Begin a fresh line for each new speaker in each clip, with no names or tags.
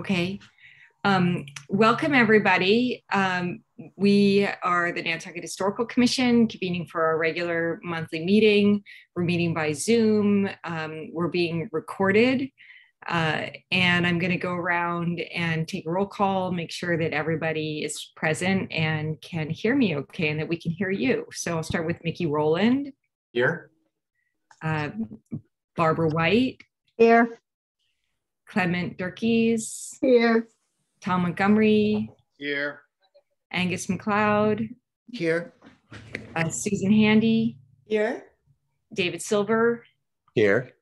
Okay. Um, welcome, everybody. Um, we are the Nantucket Historical Commission convening for our regular monthly meeting. We're meeting by Zoom. Um, we're being recorded. Uh, and I'm going to go around and take a roll call, make sure that everybody is present and can hear me okay, and that we can hear you. So I'll start with Mickey Rowland.
Here.
Uh, Barbara White.
Here.
Clement Durkees.
Here.
Tom Montgomery.
Here.
Angus McLeod.
Here.
Uh, Susan Handy.
Here.
David Silver.
Here.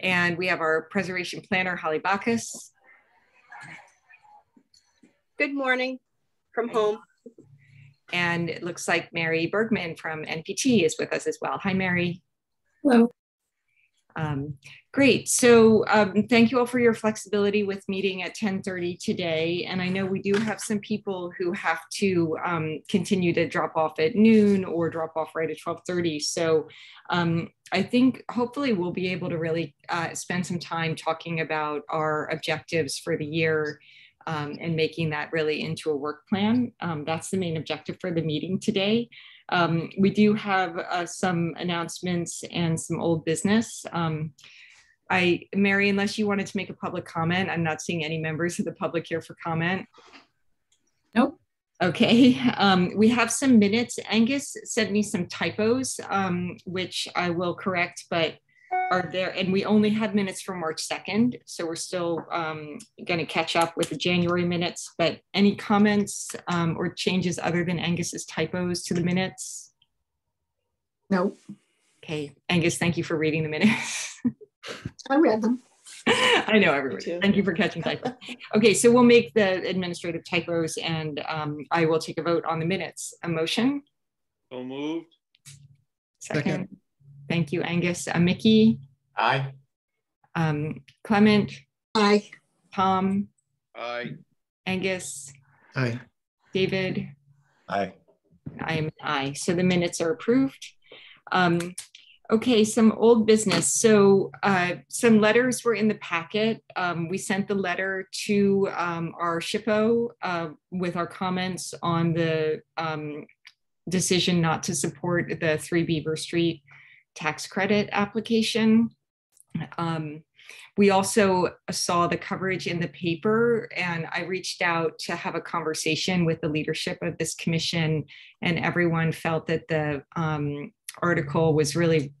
And we have our preservation planner, Holly Backus.
Good morning from home.
And it looks like Mary Bergman from NPT is with us as well. Hi, Mary.
Hello.
Um, great. So um, thank you all for your flexibility with meeting at 1030 today. And I know we do have some people who have to um, continue to drop off at noon or drop off right at 1230. So um, I think hopefully we'll be able to really uh, spend some time talking about our objectives for the year um, and making that really into a work plan. Um, that's the main objective for the meeting today. Um, we do have uh, some announcements and some old business. Um, I, Mary, unless you wanted to make a public comment, I'm not seeing any members of the public here for comment.
Nope.
Okay, um, we have some minutes. Angus sent me some typos, um, which I will correct, but are there, and we only have minutes from March 2nd, so we're still um, going to catch up with the January minutes, but any comments um, or changes other than Angus's typos to the minutes?
Nope.
Okay, Angus, thank you for reading the minutes.
I read them.
I know everybody. Thank you for catching typos. Okay, so we'll make the administrative typos and um, I will take a vote on the minutes. A motion?
So moved.
Second.
Second.
Thank you, Angus. Uh, Mickey,
Aye.
um, Clement,
Aye.
Tom,
Aye.
Angus,
Aye.
David,
Aye.
I am an aye. So the minutes are approved. Um, okay, some old business. So uh, some letters were in the packet. Um, we sent the letter to um, our SHPO uh, with our comments on the um, decision not to support the Three Beaver Street tax credit application. Um, we also saw the coverage in the paper, and I reached out to have a conversation with the leadership of this commission, and everyone felt that the um, article was really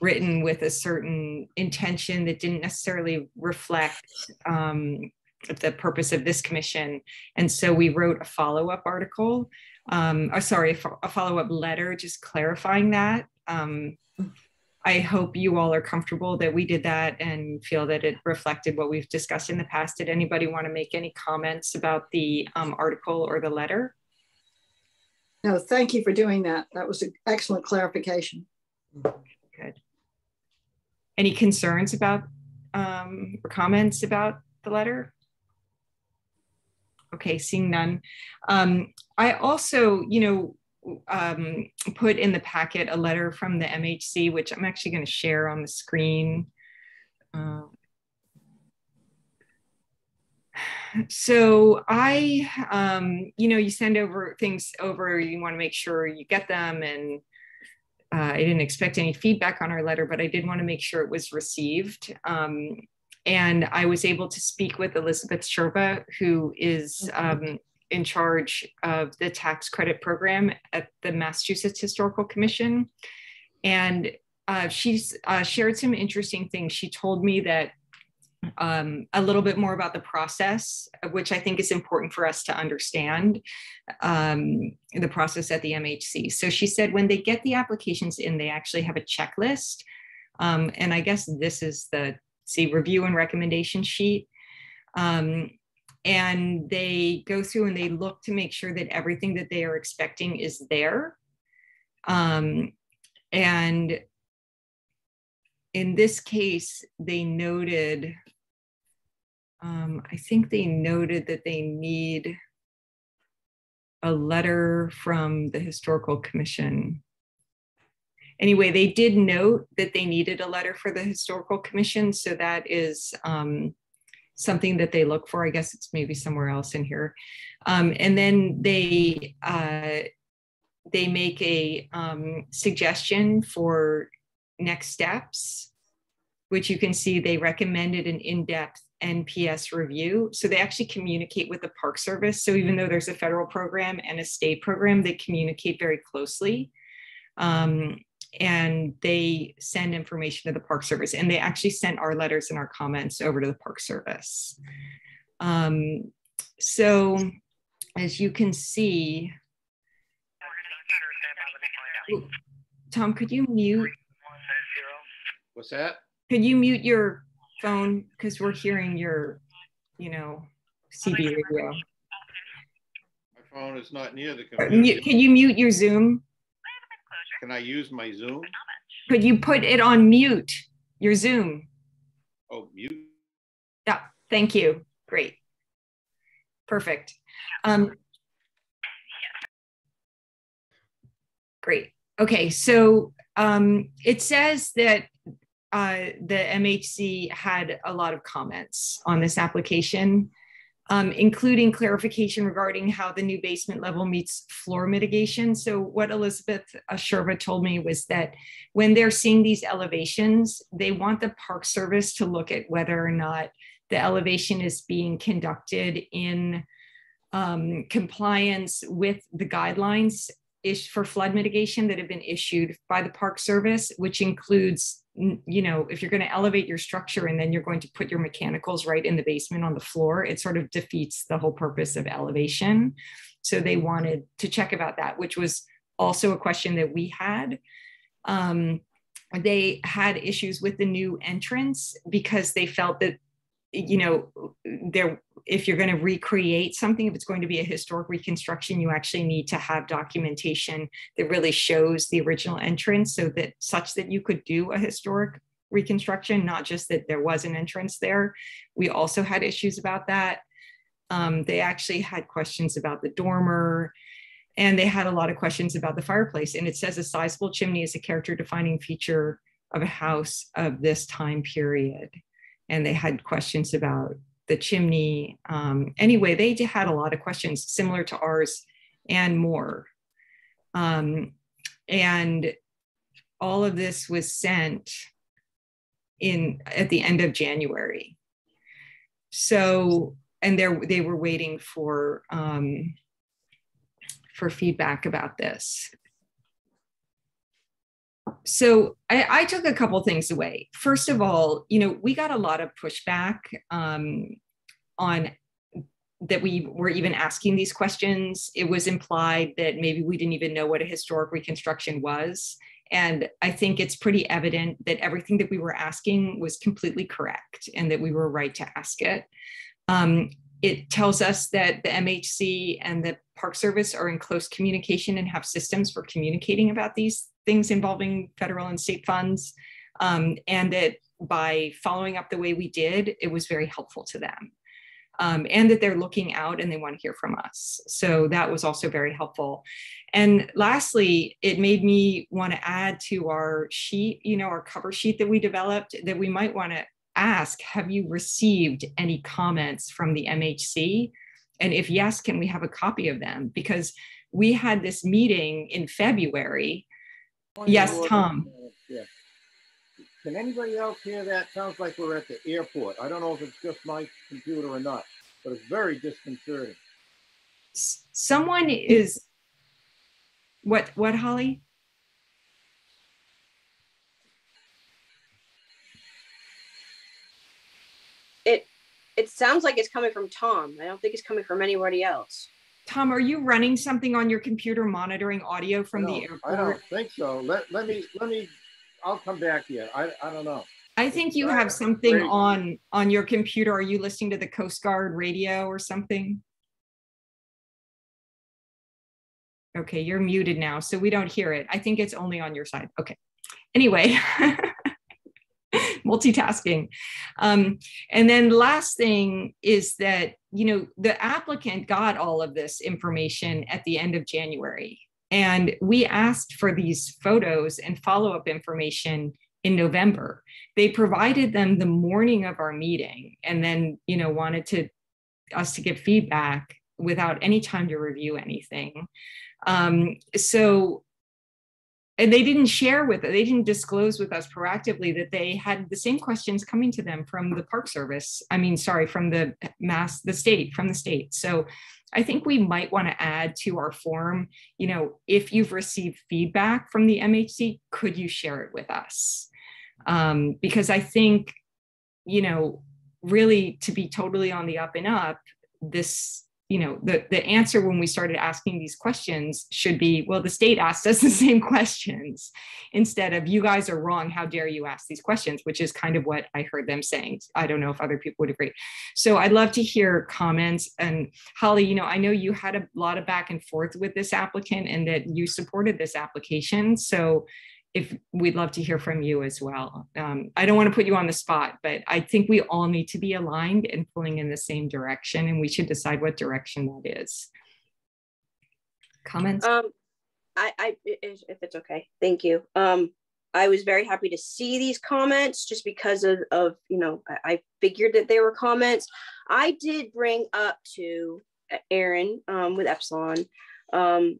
written with a certain intention that didn't necessarily reflect um, the purpose of this commission. And so we wrote a follow up article, um, or sorry, a follow up letter just clarifying that. Um, I hope you all are comfortable that we did that and feel that it reflected what we've discussed in the past. Did anybody want to make any comments about the um, article or the letter?
No, thank you for doing that. That was an excellent clarification.
Good. Any concerns about um, or comments about the letter? Okay, seeing none. Um, I also, you know, um, put in the packet a letter from the MHC, which I'm actually going to share on the screen. Um, so I, um, you know, you send over things over, you want to make sure you get them. And uh, I didn't expect any feedback on our letter, but I did want to make sure it was received. Um, and I was able to speak with Elizabeth Sherva, who is um, in charge of the tax credit program at the Massachusetts Historical Commission. And uh, uh, shared some interesting things. She told me that um, a little bit more about the process, which I think is important for us to understand um, the process at the MHC. So she said when they get the applications in, they actually have a checklist. Um, and I guess this is the see review and recommendation sheet. Um, and they go through and they look to make sure that everything that they are expecting is there. Um, and in this case, they noted, um, I think they noted that they need a letter from the Historical Commission. Anyway, they did note that they needed a letter for the Historical Commission, so that is um, something that they look for. I guess it's maybe somewhere else in here. Um, and then they uh, they make a um, suggestion for next steps, which you can see they recommended an in-depth NPS review. So they actually communicate with the Park Service. So even though there's a federal program and a state program, they communicate very closely. Um, and they send information to the Park Service. And they actually sent our letters and our comments over to the Park Service. Um, so as you can see, Tom, could you mute?
What's that?
Could you mute your phone because we're hearing your, you know, CB radio.
My phone is not near the computer.
Can you mute your Zoom?
Can I use my Zoom?
Could you put it on mute, your Zoom?
Oh, mute.
Yeah, thank you. Great. Perfect. Um, great. Okay, so um, it says that uh, the MHC had a lot of comments on this application, um, including clarification regarding how the new basement level meets flood mitigation. So what Elizabeth Sherva told me was that when they're seeing these elevations, they want the Park Service to look at whether or not the elevation is being conducted in um, compliance with the guidelines for flood mitigation that have been issued by the Park Service, which includes, you know, if you're going to elevate your structure and then you're going to put your mechanicals right in the basement on the floor, it sort of defeats the whole purpose of elevation. So they wanted to check about that, which was also a question that we had. Um, they had issues with the new entrance because they felt that you know there if you're going to recreate something if it's going to be a historic reconstruction you actually need to have documentation that really shows the original entrance so that such that you could do a historic reconstruction not just that there was an entrance there. We also had issues about that. Um, they actually had questions about the dormer and they had a lot of questions about the fireplace and it says a sizable chimney is a character defining feature of a house of this time period and they had questions about the chimney. Um, anyway, they had a lot of questions similar to ours and more. Um, and all of this was sent in at the end of January. So, and they they were waiting for um, for feedback about this so I, I, took a couple things away. First of all, you know, we got a lot of pushback um, on that we were even asking these questions. It was implied that maybe we didn't even know what a historic reconstruction was. And I think it's pretty evident that everything that we were asking was completely correct and that we were right to ask it. Um, it tells us that the MHC and the Park Service are in close communication and have systems for communicating about these things involving federal and state funds. Um, and that by following up the way we did, it was very helpful to them. Um, and that they're looking out and they want to hear from us. So that was also very helpful. And lastly, it made me want to add to our sheet, you know, our cover sheet that we developed that we might want to ask Have you received any comments from the MHC? And if yes, can we have a copy of them? Because we had this meeting in February. Yes, Tom.
Yeah. Can anybody else hear that? Sounds like we're at the airport. I don't know if it's just my computer or not, but it's very disconcerting.
Someone is, what, what, Holly?
It, it sounds like it's coming from Tom. I don't think it's coming from anybody else.
Tom, are you running something on your computer monitoring audio from
I
the
don't- I don't think so. Let, let me, let me, I'll come back here. I, I don't know.
I think you have something on, on your computer. Are you listening to the Coast Guard radio or something? Okay, you're muted now, so we don't hear it. I think it's only on your side. Okay. Anyway, multitasking. Um, and then last thing is that, you know, the applicant got all of this information at the end of January. And we asked for these photos and follow-up information in November. They provided them the morning of our meeting and then, you know, wanted to us to give feedback without any time to review anything. Um, so and they didn't share with it, they didn't disclose with us proactively that they had the same questions coming to them from the park service i mean sorry from the mass the state from the state. So i think we might want to add to our form you know if you've received feedback from the mhc could you share it with us? Um, because i think you know really to be totally on the up and up this you know the, the answer when we started asking these questions should be well the state asked us the same questions instead of you guys are wrong. How dare you ask these questions? which is kind of what i heard them saying. I don't know if other people would agree. So i'd love to hear comments. And holly you know i know you had a lot of back and forth with this applicant and that you supported this application. So if we'd love to hear from you as well. Um, I don't want to put you on the spot, but I think we all need to be aligned and pulling in the same direction, and we should decide what direction that is. Comments?
Um, I, I if, it's okay, thank you. Um, I was very happy to see these comments just because of, of you know, I, I figured that they were comments. I did bring up to Aaron um, with Epsilon um,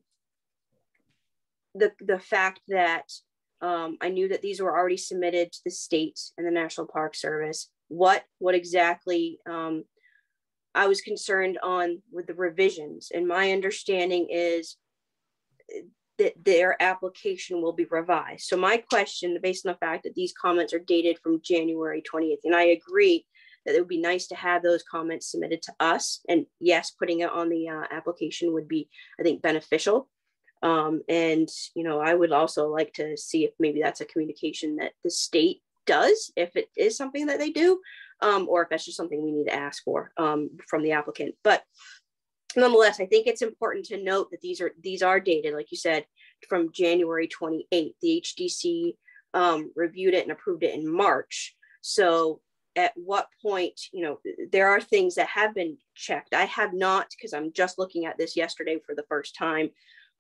the the fact that um, I knew that these were already submitted to the state and the National Park Service. What what exactly um, I was concerned on with the revisions, and my understanding is that their application will be revised. So my question, based on the fact that these comments are dated from January 20th, and I agree that it would be nice to have those comments submitted to us. And yes, putting it on the uh, application would be, I think, beneficial. Um, and, you know, I would also like to see if maybe that's a communication that the state does, if it is something that they do, um, or if that's just something we need to ask for um, from the applicant. But nonetheless, I think it's important to note that these are these are dated, like you said, from January 28th. The HDC um, reviewed it and approved it in March. So at what point, you know, there are things that have been checked. I have not, because I'm just looking at this yesterday for the first time,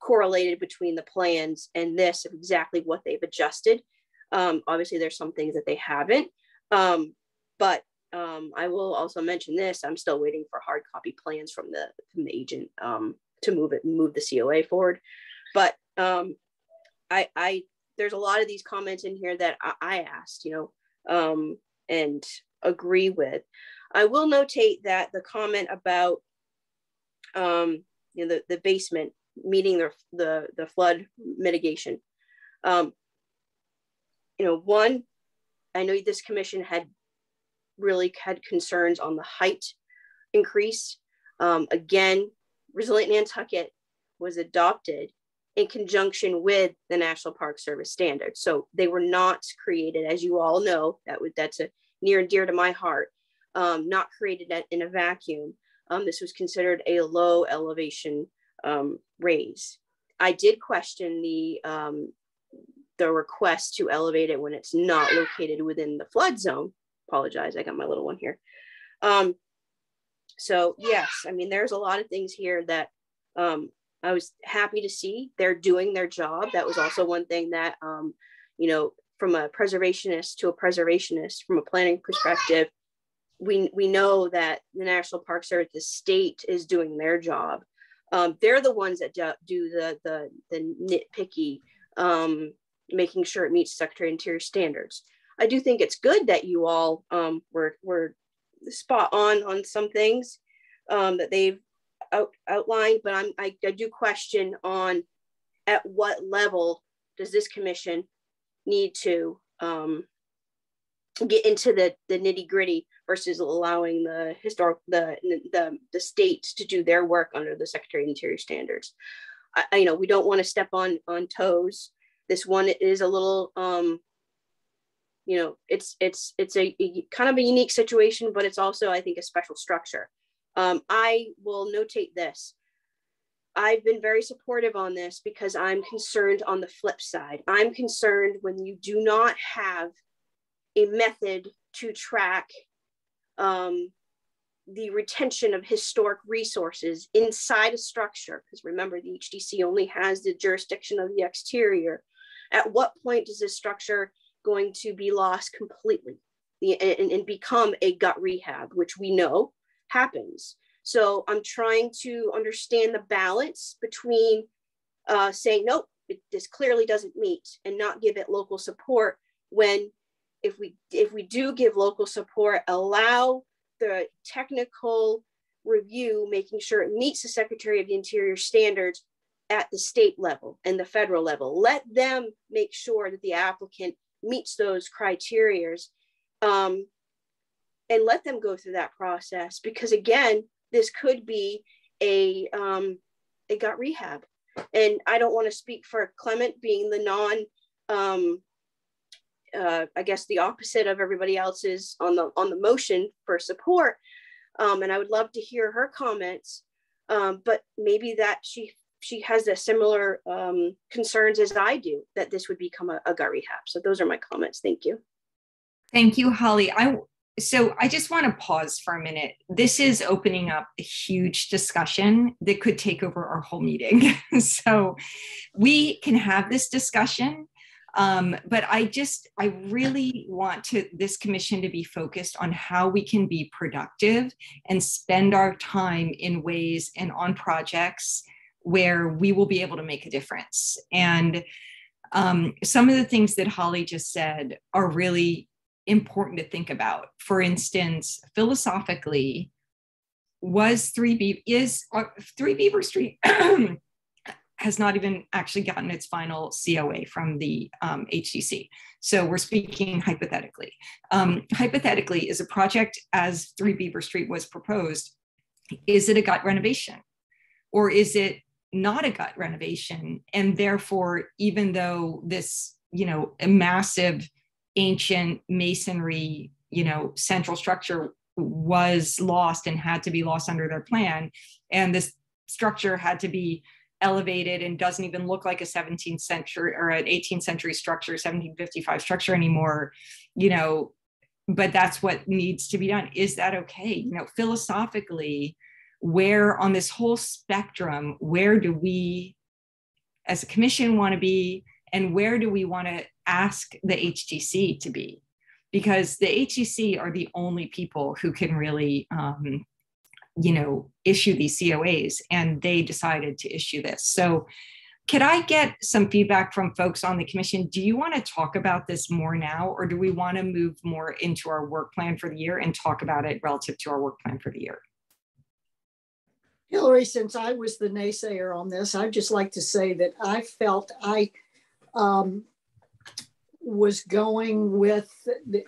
correlated between the plans and this of exactly what they've adjusted. Um, obviously, there's some things that they haven't, um, but um, I will also mention this. I'm still waiting for hard copy plans from the from the agent um, to move it move the COA forward. But um, I, I there's a lot of these comments in here that I, I asked, you know, um, and agree with. I will notate that the comment about you know the, the basement meeting the, the, the flood mitigation. Um, you know, one, I know this commission had really had concerns on the height increase. Um, again, Resilient Nantucket was adopted in conjunction with the National Park Service standards. So they were not created, as you all know, that would that's a near and dear to my heart, um, not created in a vacuum. Um, this was considered a low elevation um, raise. I did question the um, the request to elevate it when it's not located within the flood zone. Apologize, I got my little one here. Um, so yes, I mean there's a lot of things here that um, I was happy to see. They're doing their job. That was also one thing that um, you know from a preservationist to a preservationist from a planning perspective. We, we know that the National Park Service, the state is doing their job um, they're the ones that do the the, the nitpicky um, making sure it meets secretary interior standards. I do think it's good that you all um, were, were spot on on some things um, that they've out, outlined but I'm, I, I do question on at what level does this commission need to um, get into the, the nitty gritty versus allowing the historic the, the the state to do their work under the Secretary of Interior standards. I, you know, we don't want to step on on toes. This one is a little, um, you know, it's it's it's a, a kind of a unique situation, but it's also I think a special structure. Um, I will notate this. I've been very supportive on this because I'm concerned on the flip side. I'm concerned when you do not have a method to track um, the retention of historic resources inside a structure, because remember the HDC only has the jurisdiction of the exterior. At what point is this structure going to be lost completely and, and become a gut rehab, which we know happens. So I'm trying to understand the balance between uh, saying, nope, it, this clearly doesn't meet and not give it local support when if we if we do give local support, allow the technical review, making sure it meets the Secretary of the Interior standards at the state level and the federal level. Let them make sure that the applicant meets those criterias um, and let them go through that process because again, this could be a, um, a gut rehab. And I don't want to speak for Clement being the non um, uh, I guess the opposite of everybody else's on the on the motion for support. Um, and I would love to hear her comments. Um, but maybe that she she has a similar um, concerns as I do that this would become a, a gut rehab. So those are my comments. Thank you.
Thank you, Holly. I so I just want to pause for a minute. This is opening up a huge discussion that could take over our whole meeting. so we can have this discussion um, but I just, I really want to this commission to be focused on how we can be productive and spend our time in ways and on projects where we will be able to make a difference. And um, some of the things that Holly just said are really important to think about. For instance, philosophically, was 3B is uh, 3 Beaver Street has not even actually gotten its final COA from the um, HDC. So we're speaking hypothetically. Um, hypothetically, is a project as 3 Beaver Street was proposed, is it a gut renovation? Or is it not a gut renovation? And therefore, even though this, you know, a massive ancient masonry, you know, central structure was lost and had to be lost under their plan, and this structure had to be elevated and doesn't even look like a 17th century or an 18th century structure 1755 structure anymore you know but that's what needs to be done. Is that okay? You know philosophically where on this whole spectrum where do we as a commission want to be and where do we want to ask the HDC to be? Because the HDC are the only people who can really um, you know, issue these COAs, and they decided to issue this. So, could I get some feedback from folks on the commission? Do you want to talk about this more now, or do we want to move more into our work plan for the year and talk about it relative to our work plan for the year?
Hillary, since I was the naysayer on this, I'd just like to say that I felt I um, was going with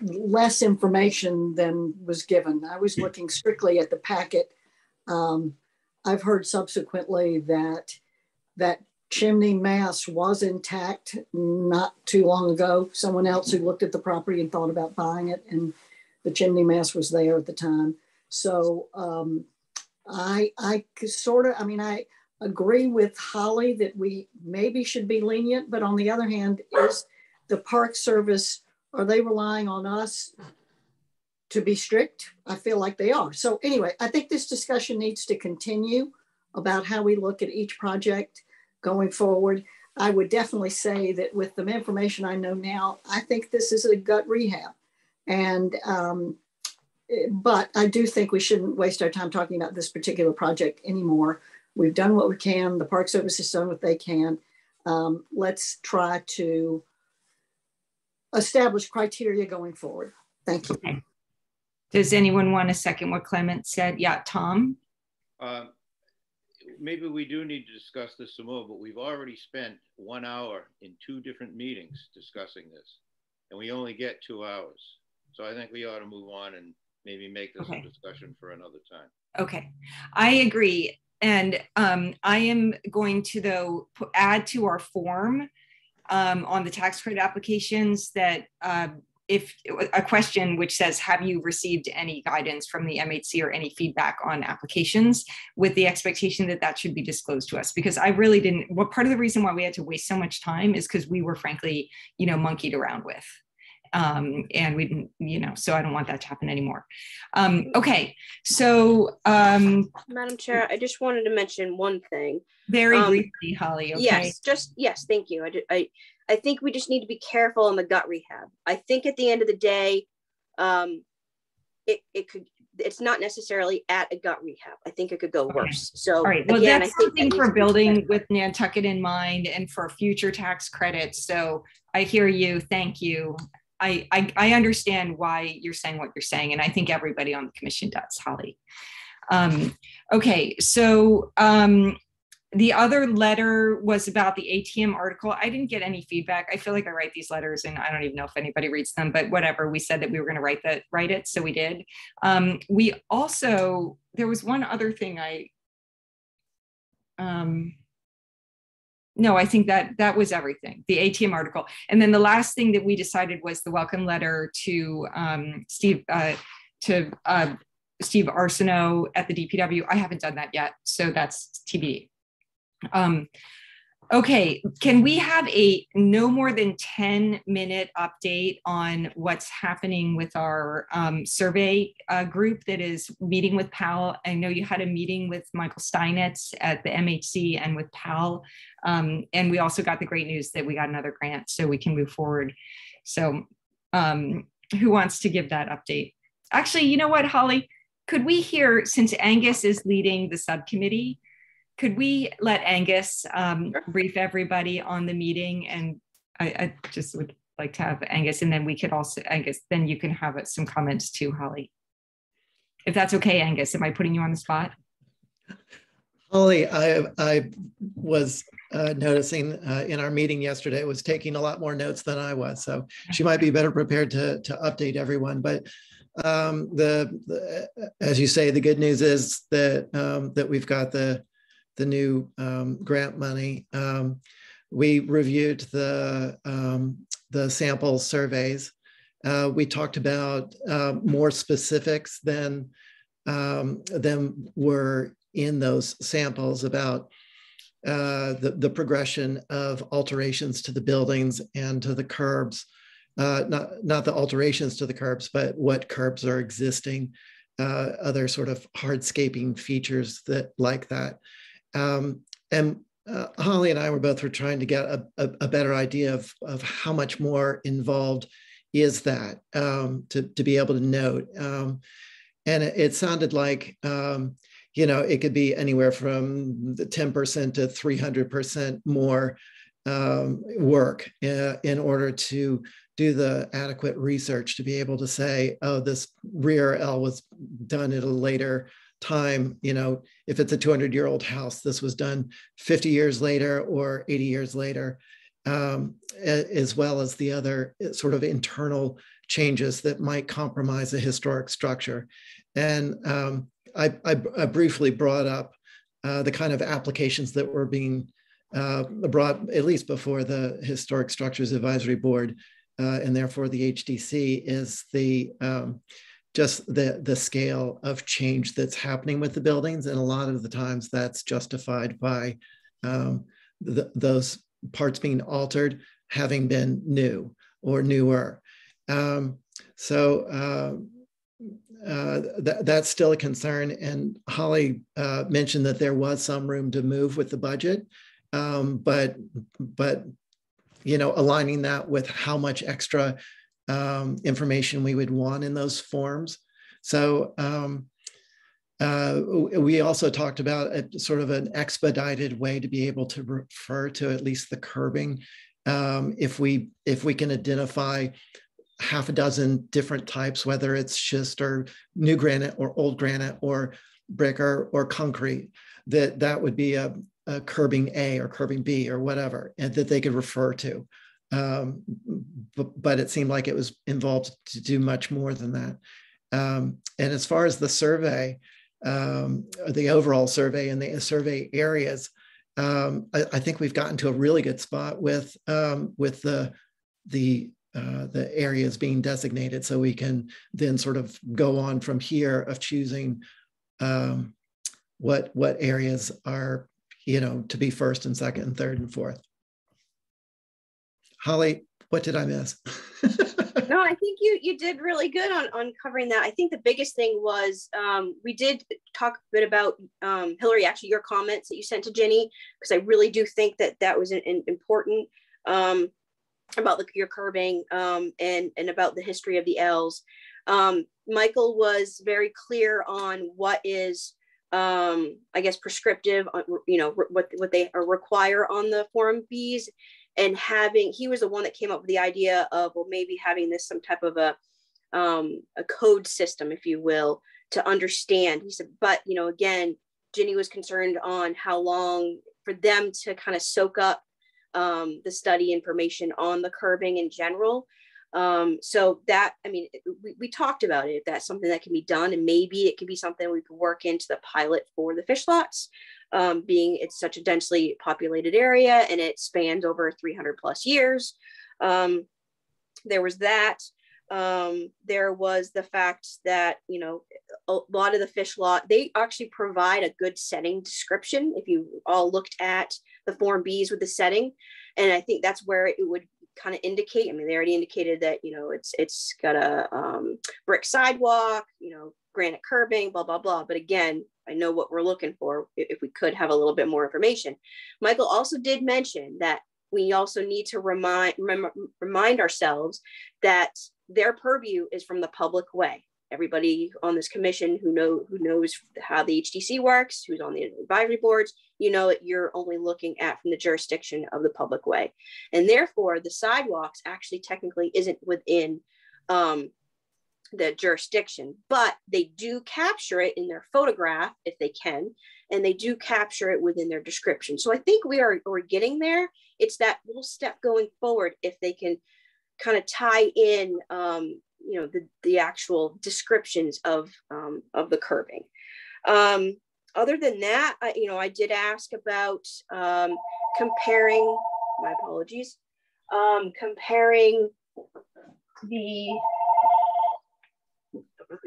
less information than was given. I was looking strictly at the packet um, I've heard subsequently that that chimney mass was intact not too long ago. Someone else who looked at the property and thought about buying it, and the chimney mass was there at the time. So um, I I sort of I mean I agree with Holly that we maybe should be lenient, but on the other hand, is the Park Service are they relying on us to be strict. I feel like they are. So anyway, I think this discussion needs to continue about how we look at each project going forward. I would definitely say that with the information I know now, I think this is a gut rehab. And, um, but I do think we shouldn't waste our time talking about this particular project anymore. We've done what we can. The Park Service has done what they can. Um, let's try to establish criteria going forward. Thank you.
Okay. Does anyone want to second what Clement said? Yeah, Tom?
Uh, maybe we do need to discuss this some more, but we've already spent one hour in two different meetings discussing this, and we only get two hours. So I think we ought to move on and maybe make this okay. a discussion for another time.
Okay, I agree. And um, I am going to, though, add to our form um, on the tax credit applications that uh, if a question which says, have you received any guidance from the MHC or any feedback on applications with the expectation that that should be disclosed to us? Because I really didn't, what part of the reason why we had to waste so much time is because we were frankly, you know, monkeyed around with. Um, and we didn't, you know, so I don't want that to happen anymore. Um, okay, so. Um,
Madam Chair, I just wanted to mention one thing.
Very um, briefly, Holly, okay?
Yes, just, yes, thank you. I, I I think we just need to be careful on the gut rehab. I think at the end of the day, um, it, it could it's not necessarily at a gut rehab. I think it could go
Okay.
worse. So
All right, well,
again,
that's
I think
something
that
for building with Nantucket in mind and for future tax credits. So I hear you, thank you. I, I, I understand why you're saying what you're saying, and I think everybody on the commission does, Holly. Um, okay, so um, the other letter was about the ATM article. I didn't get any feedback. I feel like I write these letters and I don't even know if anybody reads them, but whatever. We said that we were going to write that, write it, so we did. Um, we also, there was one other thing I, um, no, I think that that was everything, the ATM article. And then the last thing that we decided was the welcome letter to um, Steve, uh, to uh, Steve Arsenault at the DPW. I haven't done that yet, so that's TBD. Um, okay, can we have a no more than 10 minute update on what's happening with our um, survey uh, group that is meeting with PAL? I know you had a meeting with Michael Steinitz at the MHC and with PAL. Um, and we also got the great news that we got another grant so we can move forward. So um, who wants to give that update? Actually, you know what, Holly? Could we hear, since Angus is leading the subcommittee, could we let Angus um,
Sure.
brief everybody on the meeting? And I, I just would like to have Angus, and then we could also, Angus, then you can have some comments too, Holly. If that's okay, Angus, am I putting you on the spot?
Holly, I, I was uh, noticing uh, in our meeting yesterday, was taking a lot more notes than I was. So she might be better prepared to, to update everyone. But um, the, the, as you say, the good news is that, um, that we've got the, the new um, grant money. Um, we reviewed the, um, the sample surveys. Uh, we talked about uh, more specifics than, um, than were in those samples about uh, the, the progression of alterations to the buildings and to the curbs. Uh, not, not the alterations to the curbs, but what curbs are existing, uh, other sort of hardscaping features that like that. Um, and uh, Holly and I were both were trying to get a, a, a better idea of, of how much more involved is that um, to, to be able to note. Um, and it, it sounded like, um, you know, it could be anywhere from the 10% to 300% more um, work uh, in order to do the adequate research to be able to say, oh, this rear L was done at a later time. You know, if it's a 200 year old house, this was done 50 years later or 80 years later, um, as well as the other uh, sort of internal changes that might compromise a historic structure. And um, I, I, I, briefly brought up uh, the kind of applications that were being uh, brought, at least before the Historic Structures Advisory Board, uh, and therefore the HDC, is the um, just the the scale of change that's happening with the buildings, and a lot of the times that's justified by um, those parts being altered having been new or newer. Um, so uh, that, that's still a concern. And Holly uh, mentioned that there was some room to move with the budget, um, but but you know aligning that with how much extra um, information we would want in those forms. So um, uh, we also talked about a, sort of an expedited way to be able to refer to at least the curbing um, if we if we can identify half a dozen different types, whether it's schist or new granite or old granite or brick or, or concrete, that that would be a, a curbing A or curbing B or whatever, and that they could refer to. Um, but, but, it seemed like it was involved to do much more than that. Um, and as far as the survey, um, the overall survey and the survey areas, um, I, I, think we've gotten to a really good spot with um, with the the uh, the areas being designated so we can then sort of go on from here of choosing um, what what areas are you know to be first and second and third and fourth holly what did i miss?
No i think you you did really good on on covering that. I think the biggest thing was um, we did talk a bit about um, hillary actually your comments that you sent to Ginny because i really do think that that was an, an important um, about the, your curbing um, and, and about the history of the L's. Um, Michael was very clear on what is, um, I guess, prescriptive, you know, what, what they require on the Form Bs and having, he was the one that came up with the idea of, well, maybe having this some type of a, um, a code system, if you will, to understand. He said, but, you know, again, Ginny was concerned on how long for them to kind of soak up um, the study information on the curbing in general. Um, so that, I mean, we, we talked about it, that's something that can be done and maybe it could be something we could work into the pilot for the fish lots, um, being it's such a densely populated area and it spans over 300 plus years. Um, there was that. Um, there was the fact that, you know, a lot of the fish lot, they actually provide a good setting description. If you all looked at the form Bs with the setting, and I think that's where it would kind of indicate. I mean, they already indicated that you know it's it's got a um, brick sidewalk, you know, granite curbing, blah blah blah. But again, I know what we're looking for. If we could have a little bit more information, Michael also did mention that we also need to remind rem- remind ourselves that their purview is from the public way everybody on this commission who know who knows how the HDC works, who's on the advisory boards, you know that you're only looking at from the jurisdiction of the public way, and therefore the sidewalks actually technically isn't within um, the jurisdiction, but they do capture it in their photograph if they can, and they do capture it within their description. So I think we are we're getting there. It's that little step going forward if they can kind of tie in um, you know the, the actual descriptions of um, of the curbing um, other than that I, you know i did ask about um, comparing my apologies um, comparing the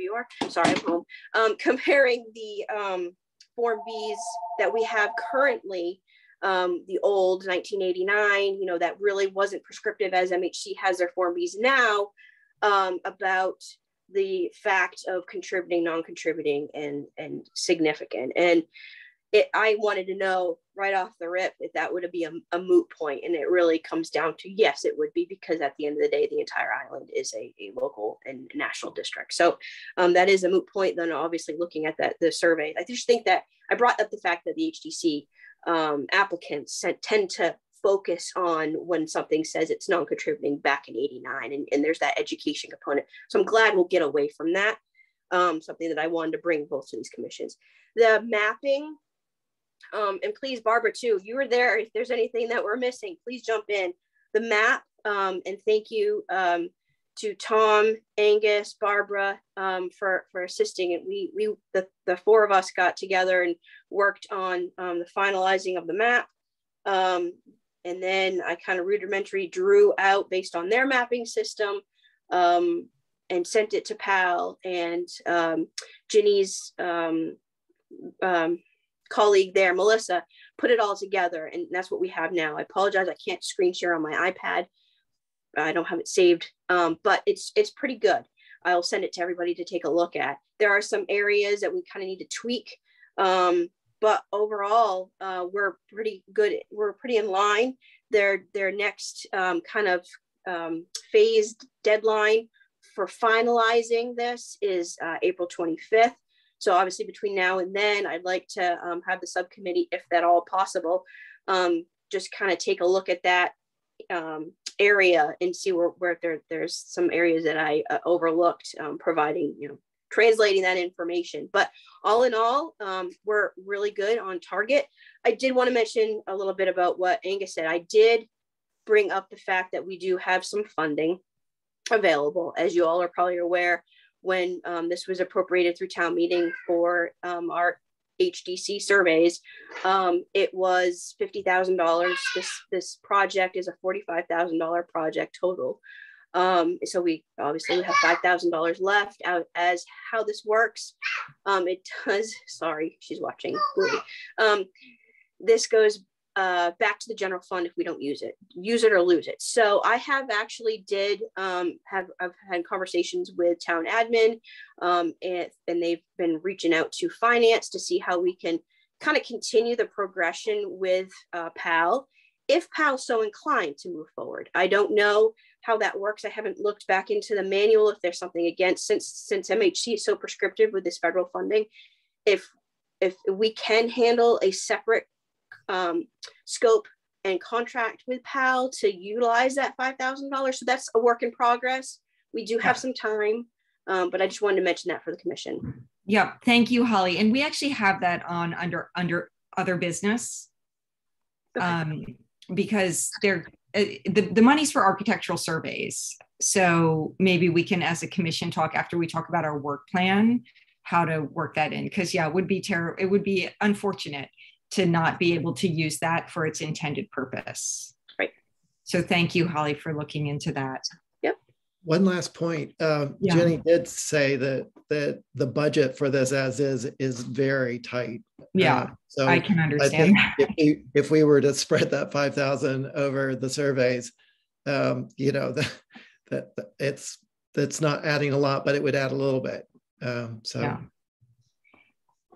you are sorry i'm home um, comparing the um, form b's that we have currently um, the old 1989, you know, that really wasn't prescriptive as MHC has their Form Bs now, um, about the fact of contributing, non-contributing, and and significant. And it, I wanted to know right off the rip if that would be a, a, moot point, and it really comes down to yes, it would be because at the end of the day, the entire island is a, a local and national district. So um, that is a moot point. Then obviously looking at that the survey, I just think that I brought up the fact that the HDC um, applicants tend to focus on when something says it's non-contributing back in 89 and, and there's that education component so i'm glad we'll get away from that um, something that i wanted to bring both to these commissions the mapping um, and please barbara too you were there if there's anything that we're missing please jump in. The map um, and thank you um, to tom angus barbara um, for for assisting. And we we the, the four of us got together and worked on um, the finalizing of the map. Um, and then I kind of rudimentary drew out based on their mapping system and sent it to PAL and Ginny's um, um, colleague there, Melissa, put it all together. And that's what we have now. I apologize, I can't screen share on my iPad. I don't have it saved, um, but it's, it's pretty good. I'll send it to everybody to take a look at. There are some areas that we kind of need to tweak. Um, but overall, uh, we're pretty good. We're pretty in line. Their their next um, kind of um, phased deadline for finalizing this is uh, April 25th. So obviously between now and then, I'd like to um, have the subcommittee, if that all possible, um, just kind of take a look at that um, area and see where, where there, there's some areas that I uh, overlooked, um, providing you know translating that information. But all in all, um, we're really good on target. I did want to mention a little bit about what Angus said. I did bring up the fact that we do have some funding available. As you all are probably aware, when um, this was appropriated through town meeting for um, our HDC surveys, um, it was $50,000. This, this project is a $45,000 project total. Um, so we obviously we have $5,000 left out as how this works. Um, it does, sorry, she's watching. Um, this goes uh, back to the general fund if we don't use it, use it or lose it. So I have actually did um, have I've had conversations with town admin um, and, and they've been reaching out to finance to see how we can kind of continue the progression with uh, PAL if PAL's so inclined to move forward. I don't know how that works. I haven't looked back into the manual if there's something against since since MHC is so prescriptive with this federal funding. If if we can handle a separate um, scope and contract with PAL to utilize that $5,000. So that's a work in progress. We do have some time, um, but I just wanted to mention that for the commission.
Yeah, thank you, Holly. And we actually have that on under under other business
Okay.
um, because they're uh, the, the money's for architectural surveys. So maybe we can, as a commission, talk after we talk about our work plan, how to work that in. Because yeah, it would be terrible. It would be unfortunate to not be able to use that for its intended purpose.
Right.
So thank you, Holly, for looking into that. Yep.
One last point. Um,
Yeah.
Ginny did say that that the budget for this as is is very tight.
Yeah,
Uh, so
I can
I
understand.
think if we, if we were to spread that five thousand over the surveys, um, you know, that, that that it's that's not adding a lot, but it would add a little bit. Um, so
Yeah.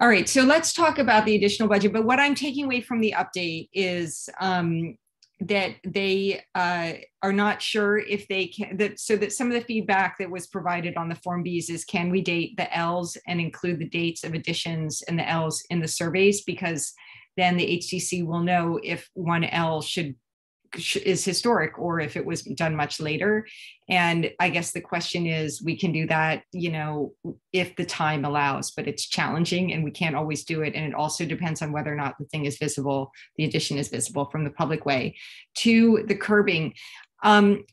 All right, so let's talk about the additional budget. But what I'm taking away from the update is um, that they uh, are not sure if they can. That so that some of the feedback that was provided on the Form Bs is can we date the ells and include the dates of additions and the ells in the surveys because then the HDC will know if one ell should sh- is historic or if it was done much later. And I guess the question is, we can do that, you know, if the time allows, but it's challenging and we can't always do it. And it also depends on whether or not the thing is visible, the addition is visible from the public way. To the curbing, um,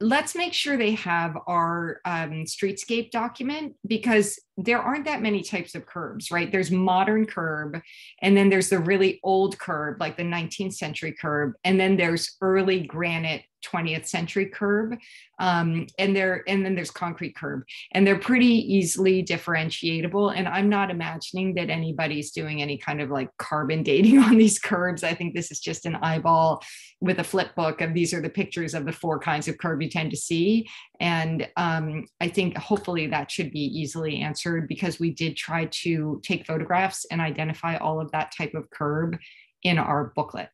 let's make sure they have our um, streetscape document because there aren't that many types of curbs, right? There's modern curb, and then there's the really old curb, like the 19th century curb, and then there's early granite 20th century curb. Um, and there and then there's concrete curb and they're pretty easily differentiable. And i'm not imagining that anybody's doing any kind of like carbon dating on these curbs. I think this is just an eyeball with a flip book of these are the pictures of the four kinds of curb you tend to see. And um, i think hopefully that should be easily answered because we did try to take photographs and identify all of that type of curb in our booklet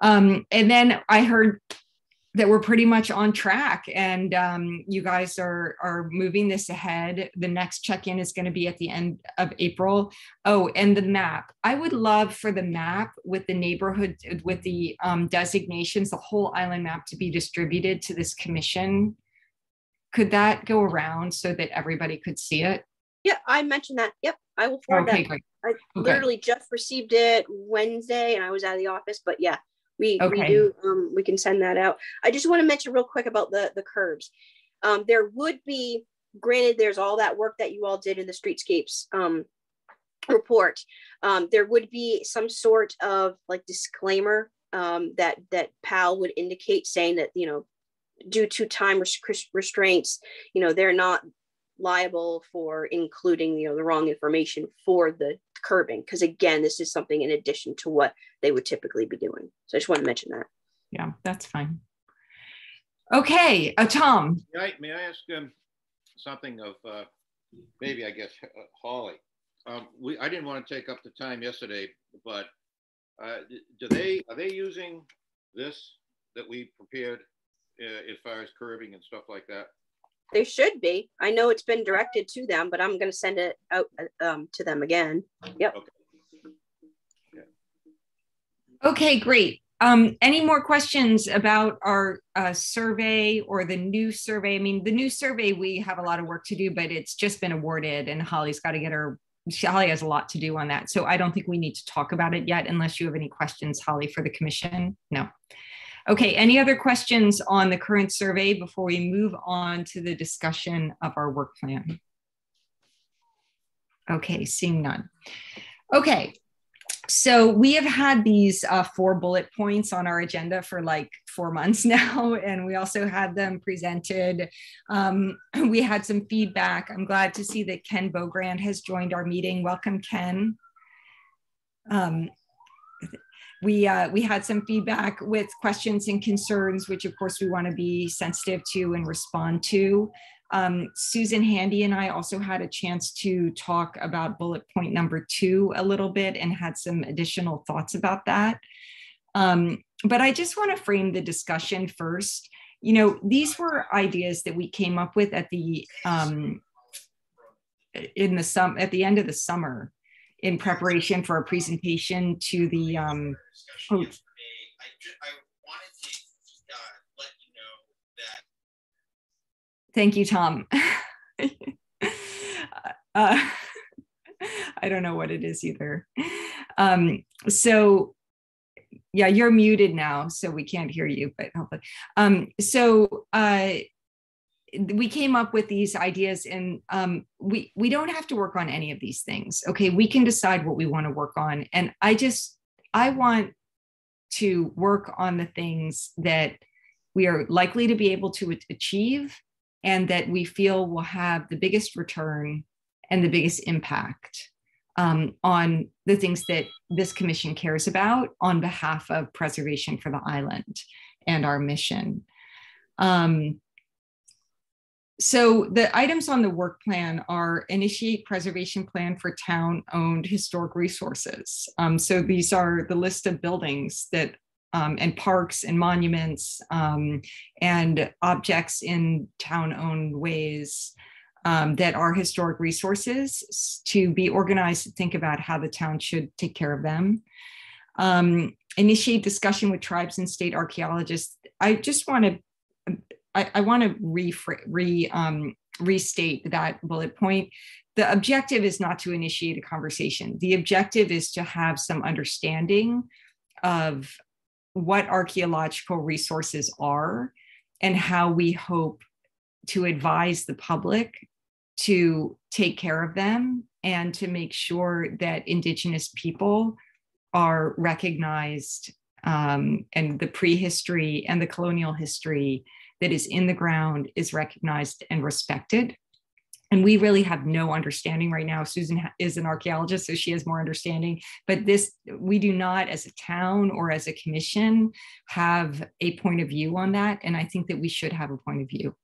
um, and then I heard that we're pretty much on track and um, you guys are are moving this ahead the next check-in is going to be at the end of april oh and the map i would love for the map with the neighborhood with the um, designations the whole island map to be distributed to this commission could that go around so that everybody could see it
Yeah, I mentioned that. Yep, I will forward
okay
that.
great
I
okay.
literally just received it Wednesday, and I was out of the office. But yeah, we we do. Um, we can send that out. I just want to mention real quick about the the curbs. Um, there would be, granted, there's all that work that you all did in the streetscapes um, report. Um, there would be some sort of like disclaimer um, that that PAL would indicate saying that you know, due to time res- restraints, you know, they're not liable for including you know the wrong information for the curbing because again this is something in addition to what they would typically be doing so i just want to mention that
yeah that's fine okay uh, tom
May I, may I ask um, something of uh, maybe I guess uh, Holly? Um, we I didn't want to take up the time yesterday, but uh, do they are they using this that we prepared uh, as far as curbing and stuff like that?
They should be i know it's been directed to them but i'm going to send it out uh, um, to them again yep
Okay.
Okay, great. Um, any more questions about our uh, survey or the new survey? I mean, the new survey, we have a lot of work to do, but it's just been awarded and Holly's got to get her, Holly has a lot to do on that. So I don't think we need to talk about it yet unless you have any questions, Holly, for the commission. No. Okay, any other questions on the current survey before we move on to the discussion of our work plan? Okay, seeing none. Okay, so we have had these uh, four bullet points on our agenda for like four months now, and we also had them presented. Um, we had some feedback. I'm glad to see that Ken Beaugrand has joined our meeting. Welcome, Ken. Um, we uh, we had some feedback with questions and concerns, which of course we want to be sensitive to and respond to. Um, Susan Handy and I also had a chance to talk about bullet point number two a little bit and had some additional thoughts about that. Um, but I just want to frame the discussion first. You know, these were ideas that we came up with at the um, in the sum at the end of the summer in preparation for a presentation to the um, oh, Thank you, Tom. uh, I don't know what it is either. Um, so yeah, you're muted now, so we can't hear you, but hopefully. Um, so uh, we came up with these ideas and um, we, we don't have to work on any of these things. Okay, we can decide what we wanna work on. And I just, I want to work on the things that we are likely to be able to achieve and that we feel will have the biggest return and the biggest impact um, on the things that this commission cares about on behalf of preservation for the island and our mission. Um, so the items on the work plan are initiate preservation plan for town owned historic resources. Um, so these are the list of buildings that um, and parks and monuments um, and objects in town owned ways um, that are historic resources to be organized to think about how the town should take care of them. Um, initiate discussion with tribes and state archaeologists. I just want to, I, I want to re, re um, restate that bullet point. The objective is not to initiate a conversation. The objective is to have some understanding of what archaeological resources are and how we hope to advise the public to take care of them and to make sure that Indigenous people are recognized um, and the prehistory and the colonial history that is in the ground is recognized and respected. And we really have no understanding right now. Susan is an archaeologist, so she has more understanding. But this, we do not, as a town or as a commission, have a point of view on that. And I think that we should have a point of view.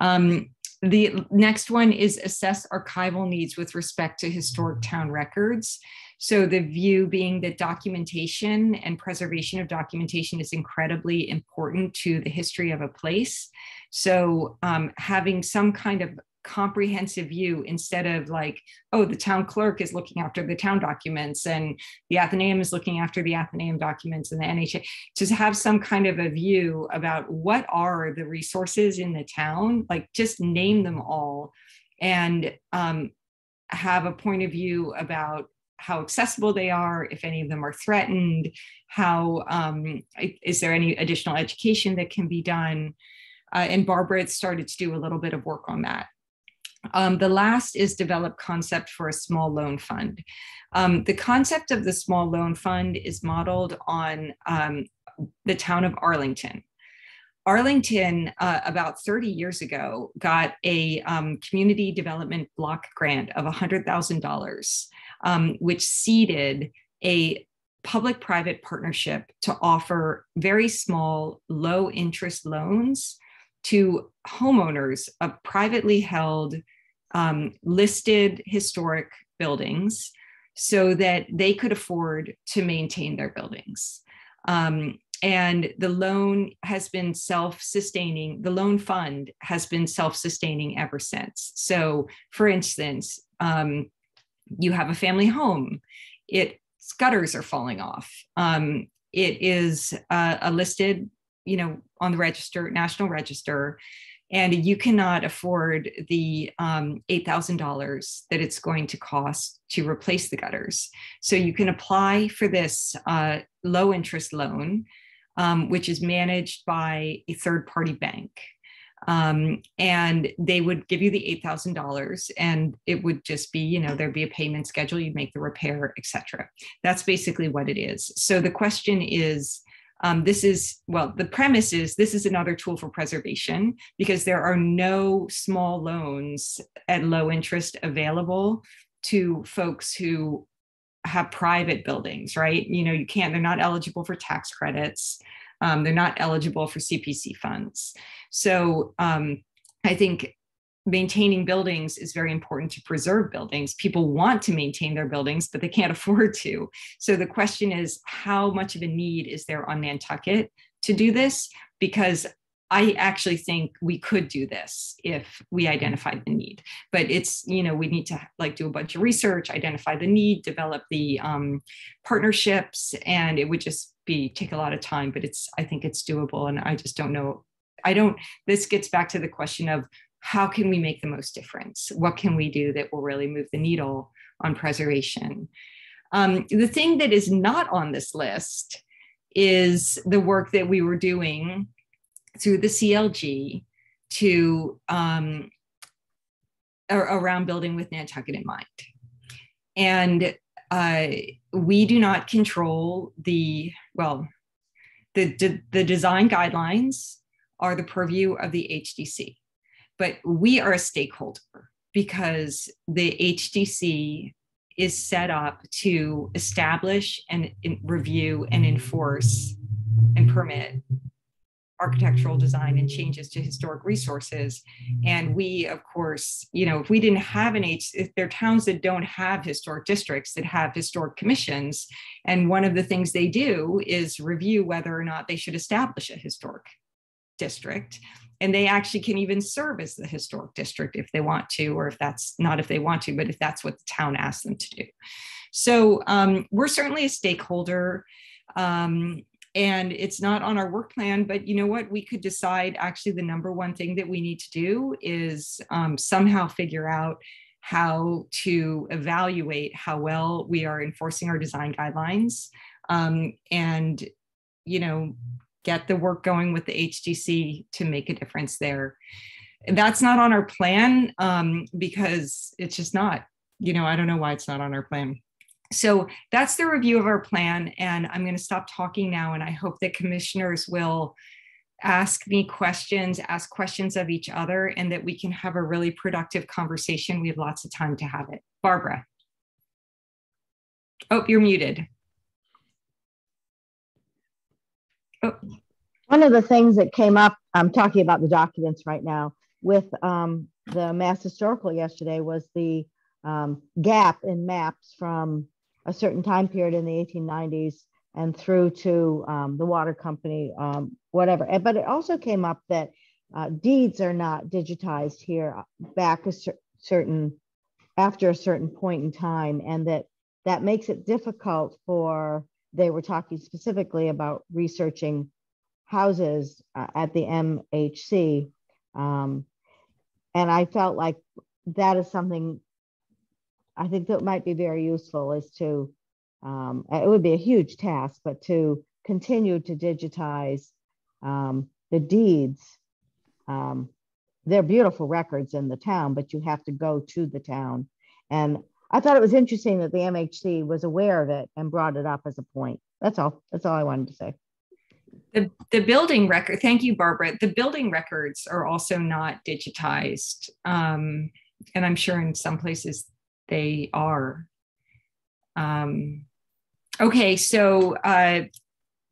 Um, the next one is assess archival needs with respect to historic town records. So the view being that documentation and preservation of documentation is incredibly important to the history of a place. So um, having some kind of comprehensive view instead of like, oh, the town clerk is looking after the town documents and the Athenaeum is looking after the Athenaeum documents and the NHA, to have some kind of a view about what are the resources in the town, like just name them all and um, have a point of view about how accessible they are, if any of them are threatened, how um, is there any additional education that can be done? Uh, and Barbara started to do a little bit of work on that. Um, the last is develop concept for a small loan fund. Um, the concept of the small loan fund is modeled on um, the town of Arlington. Arlington, uh, about 30 years ago, got a um, community development block grant of $100,000, um, which seeded a public private partnership to offer very small, low interest loans to homeowners of privately held um, listed historic buildings so that they could afford to maintain their buildings. Um, and the loan has been self-sustaining the loan fund has been self-sustaining ever since so for instance um, you have a family home it gutters are falling off. Um, it is uh, a listed you know on the register national register and you cannot afford the um, $8000 that it's going to cost to replace the gutters. So you can apply for this uh, low interest loan um, which is managed by a third party bank um, and they would give you the $8000 and it would just be you know there'd be a payment schedule you'd make the repair etc that's basically what it is so the question is um, this is, well, the premise is this is another tool for preservation because there are no small loans at low interest available to folks who have private buildings, right? You know, you can't, they're not eligible for tax credits. Um, they're not eligible for CPC funds. So um, I think maintaining buildings is very important to preserve buildings. People want to maintain their buildings, but they can't afford to. So the question is, how much of a need is there on Nantucket to do this? Because I actually think we could do this if we identified the need, but it's, you know, we need to like do a bunch of research, identify the need, develop the um, partnerships, and it would just be take a lot of time, but it's, I think it's doable. And I just don't know. I don't, this gets back to the question of how can we make the most difference? What can we do that will really move the needle on preservation? Um, the thing that is not on this list is the work that we were doing through the CLG to um, around building with Nantucket in mind. And uh, we do not control the, well, the, the design guidelines are the purview of the HDC but we are a stakeholder because the HDC is set up to establish and review and enforce and permit architectural design and changes to historic resources. And we, of course, you know, if we didn't have an H, if there are towns that don't have historic districts that have historic commissions, and one of the things they do is review whether or not they should establish a historic district. And they actually can even serve as the historic district if they want to or if that's not if they want to but if that's what the town asks them to do. So um, we're certainly a stakeholder. Um, and it's not on our work plan but you know what we could decide actually the number one thing that we need to do is um, somehow figure out how to evaluate how well we are enforcing our design guidelines um, and you know get the work going with the HDC to make a difference there. That's not on our plan um, because it's just not, you know, I don't know why it's not on our plan. So that's the review of our plan. And I'm going to stop talking now. And I hope that commissioners will ask me questions, ask questions of each other, and that we can have a really productive conversation. We have lots of time to have it. Barbara. Oh, you're muted.
Oh. One of the things that came up, I'm talking about the documents right now, with um, the Mass Historical yesterday was the um, gap in maps from a certain time period in the 1890s and through to um, the water company, um, whatever. But it also came up that uh, deeds are not digitized here back a cer certain after a certain point in time, and that that makes it difficult for they were talking specifically about researching houses uh, at the MHC. Um, and I felt like that is something I think that might be very useful is to, um, it would be a huge task, but to continue to digitize um, the deeds. Um, they're beautiful records in the town, but you have to go to the town. And I thought it was interesting that the MHC was aware of it and brought it up as a point. That's all. That's all I wanted to say.
The, the building record, thank you, Barbara. The building records are also not digitized. Um, and I'm sure in some places they are. Um, okay, so uh,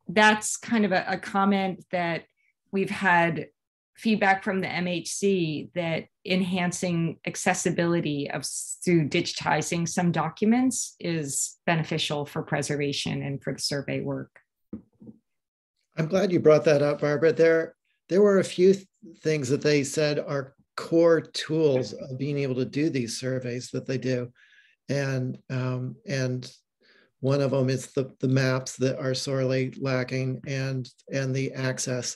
that's kind of a, a comment that we've had feedback from the MHC that enhancing accessibility of through digitizing some documents is beneficial for preservation and for the survey work.
I'm glad you brought that up, Barbara. There, there were a few th things that they said are core tools of being able to do these surveys that they do, and um, and one of them is the the maps that are sorely lacking, and and the access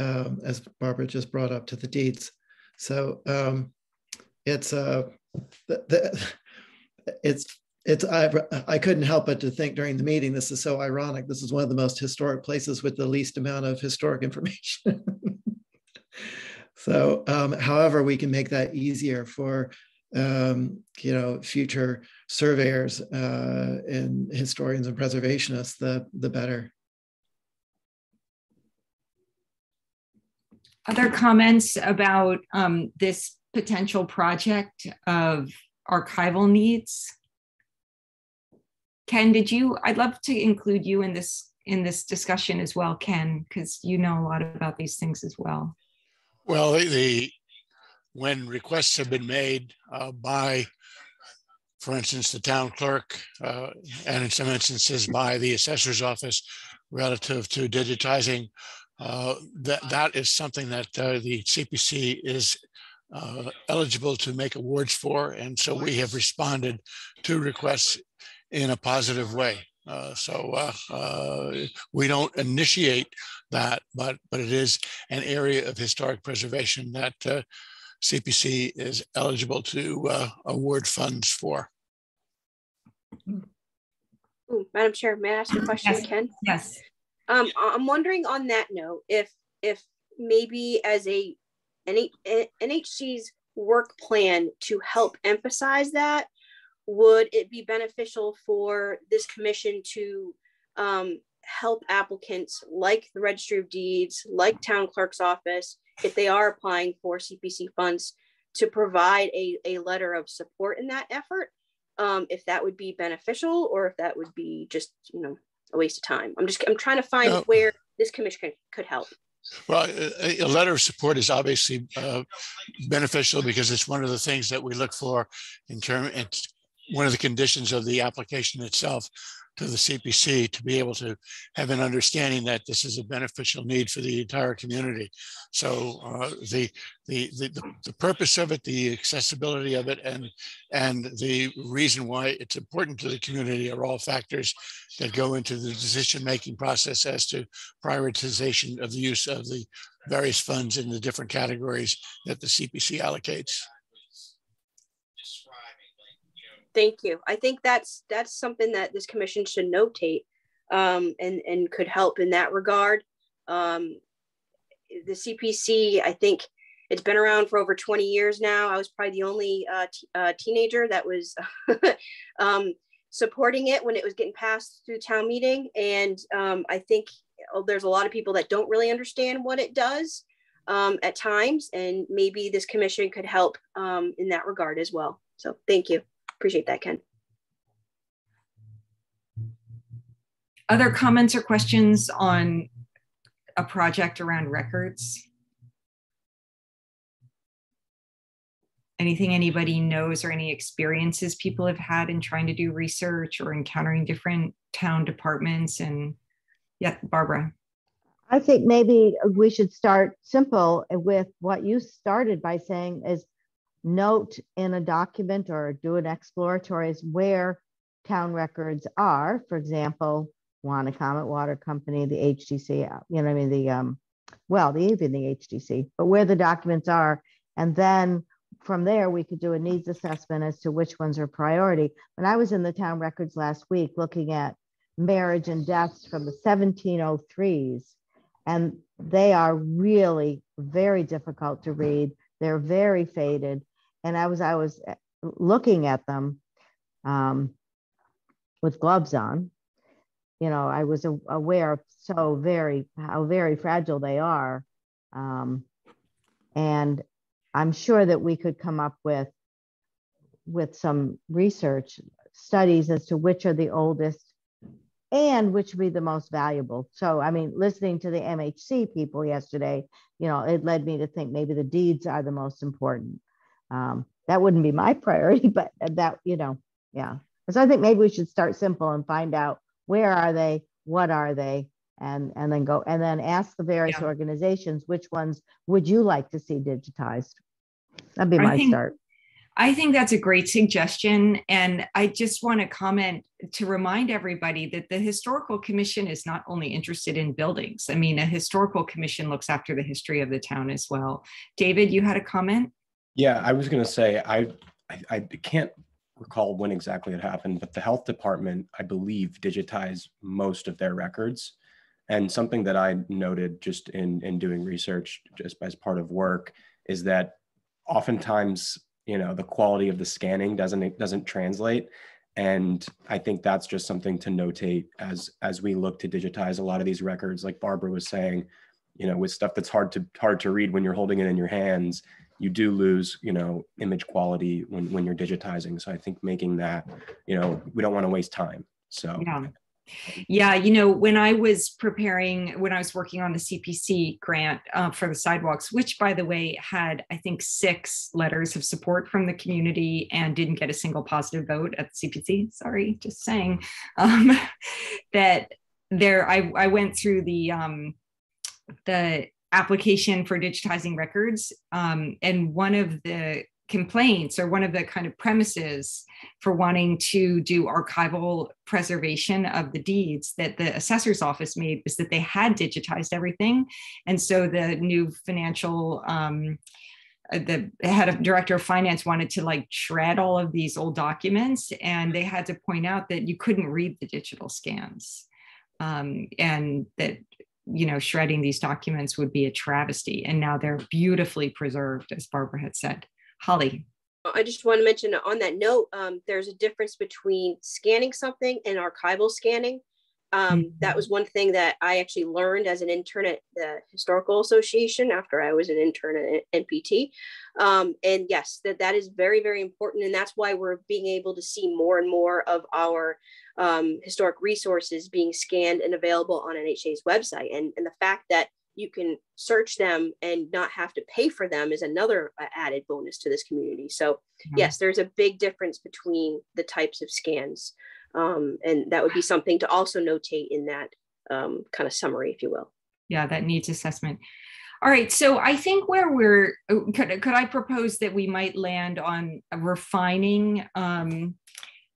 um, as Barbara just brought up to the deeds. So um, it's uh, the, the, it's it's I, I couldn't help but to think during the meeting this is so ironic this is one of the most historic places with the least amount of historic information so um, however we can make that easier for um, you know future surveyors uh, and historians and preservationists the the better
other comments about um, this potential project of archival needs? Ken, did you, I'd love to include you in this in this discussion as well, Ken, because you know a lot about these things as well.
Well, the when requests have been made uh, by, for instance, the town clerk, uh, and in some instances by the assessor's office relative to digitizing, uh, that, that is something that uh, the CPC is uh, eligible to make awards for. And so we have responded to requests in a positive way. Uh, so uh, uh, we don't initiate that, but but it is an area of historic preservation that CPC uh, is eligible to uh, award funds for.
Ooh, Madam Chair, may I ask a question
yes.
Ken?
Yes.
Um, I'm wondering on that note, if if maybe as a any NHC's work plan to help emphasize that, would it be beneficial for this commission to um, help applicants like the registry of deeds, like town clerk's office, if they are applying for CPC funds, to provide a, a letter of support in that effort? Um, if that would be beneficial or if that would be just, you know, a waste of time. I'm just, I'm trying to find no. where this commission could help.
Well, a, a, letter of support is obviously uh, beneficial because it's one of the things that we look for in terms. It's one of the conditions of the application itself to the CPC to be able to have an understanding that this is a beneficial need for the entire community. So uh, the, the, the, the purpose of it, the accessibility of it, and, and the reason why it's important to the community are all factors that go into the decision-making process as to prioritization of the use of the various funds in the different categories that the CPC allocates.
Thank you. I think that's that's something that this commission should notate um, and and could help in that regard. Um, the CPC, I think it's been around for over 20 years now. I was probably the only uh, uh, teenager that was um, supporting it when it was getting passed through town meeting. And um, I think oh, there's a lot of people that don't really understand what it does um, at times. And maybe this commission could help um, in that regard as well. So thank you. Appreciate that, Ken.
Other comments or questions on a project around records? Anything anybody knows or any experiences people have had in trying to do research or encountering different town departments? And yeah, Barbara.
I think maybe we should start simple with what you started by saying is note in a document or do an exploratory is where town records are. For example, Comet Water Company, the HDC, you know, I mean, the, um, well, the, even the HDC, but where the documents are. And then from there, we could do a needs assessment as to which ones are priority. When I was in the town records last week looking at marriage and deaths from the 1703s, and they are really very difficult to read. They're very faded and I was I was eh, looking at them um, with gloves on. You know, I was aware of so very how very fragile they are, um, and I'm sure that we could come up with with some research studies as to which are the oldest and which would be the most valuable. So, I mean, listening to the MHC people yesterday, you know, it led me to think maybe the deeds are the most important. Um, that wouldn't be my priority, but that, you know, yeah. So I think maybe we should start simple and find out where are they, what are they, and and then go and then ask the various yeah. organizations which ones would you like to see digitized. That'd be my think, start.
I think that's a great suggestion. And I just want to comment to remind everybody that the Historical Commission is not only interested in buildings. I mean, a historical commission looks after the history of the town as well. David, you had a comment?
Yeah, I was going to say I, I, I can't recall when exactly it happened, but the health department, I believe, digitized most of their records. And something that I noted just in in doing research, just as part of work, is that oftentimes you know the quality of the scanning doesn't it doesn't translate and i think that's just something to notate as as we look to digitize a lot of these records like barbara was saying you know with stuff that's hard to hard to read when you're holding it in your hands you do lose, you know, image quality when, when you're digitizing. So I think making that, you know, we don't want to waste time. So
yeah. Yeah, you know, when I was preparing, when I was working on the CPC grant uh, for the sidewalks, which by the way had, I think, six letters of support from the community and didn't get a single positive vote at the CPC. Sorry, just saying um, that there, I, I went through the um, the application for digitizing records, um, and one of the complaints or one of the kind of premises for wanting to do archival preservation of the deeds that the assessor's office made was that they had digitized everything. And so the new financial um, uh, the head of director of finance wanted to like shred all of these old documents and they had to point out that you couldn't read the digital scans. Um, and that you know shredding these documents would be a travesty and now they're beautifully preserved as barbara had said Holly.
I just want to mention on that note, um, there's a difference between scanning something and archival scanning. Um, mm-hmm. That was one thing that I actually learned as an intern at the Historical Association after I was an intern at NPT. Um, and yes, that, that is very, very important. And that's why we're being able to see more and more of our um, historic resources being scanned and available on NHA's website. And, and the fact that you can search them and not have to pay for them is another uh, added bonus to this community. So mm-hmm. yes, there's a big difference between the types of scans. Um, and that would be something to also notate in that um, kind of summary, if you will.
Yeah, that needs assessment. All right, so I think where we're, uh, could, could I propose that we might land on refining um,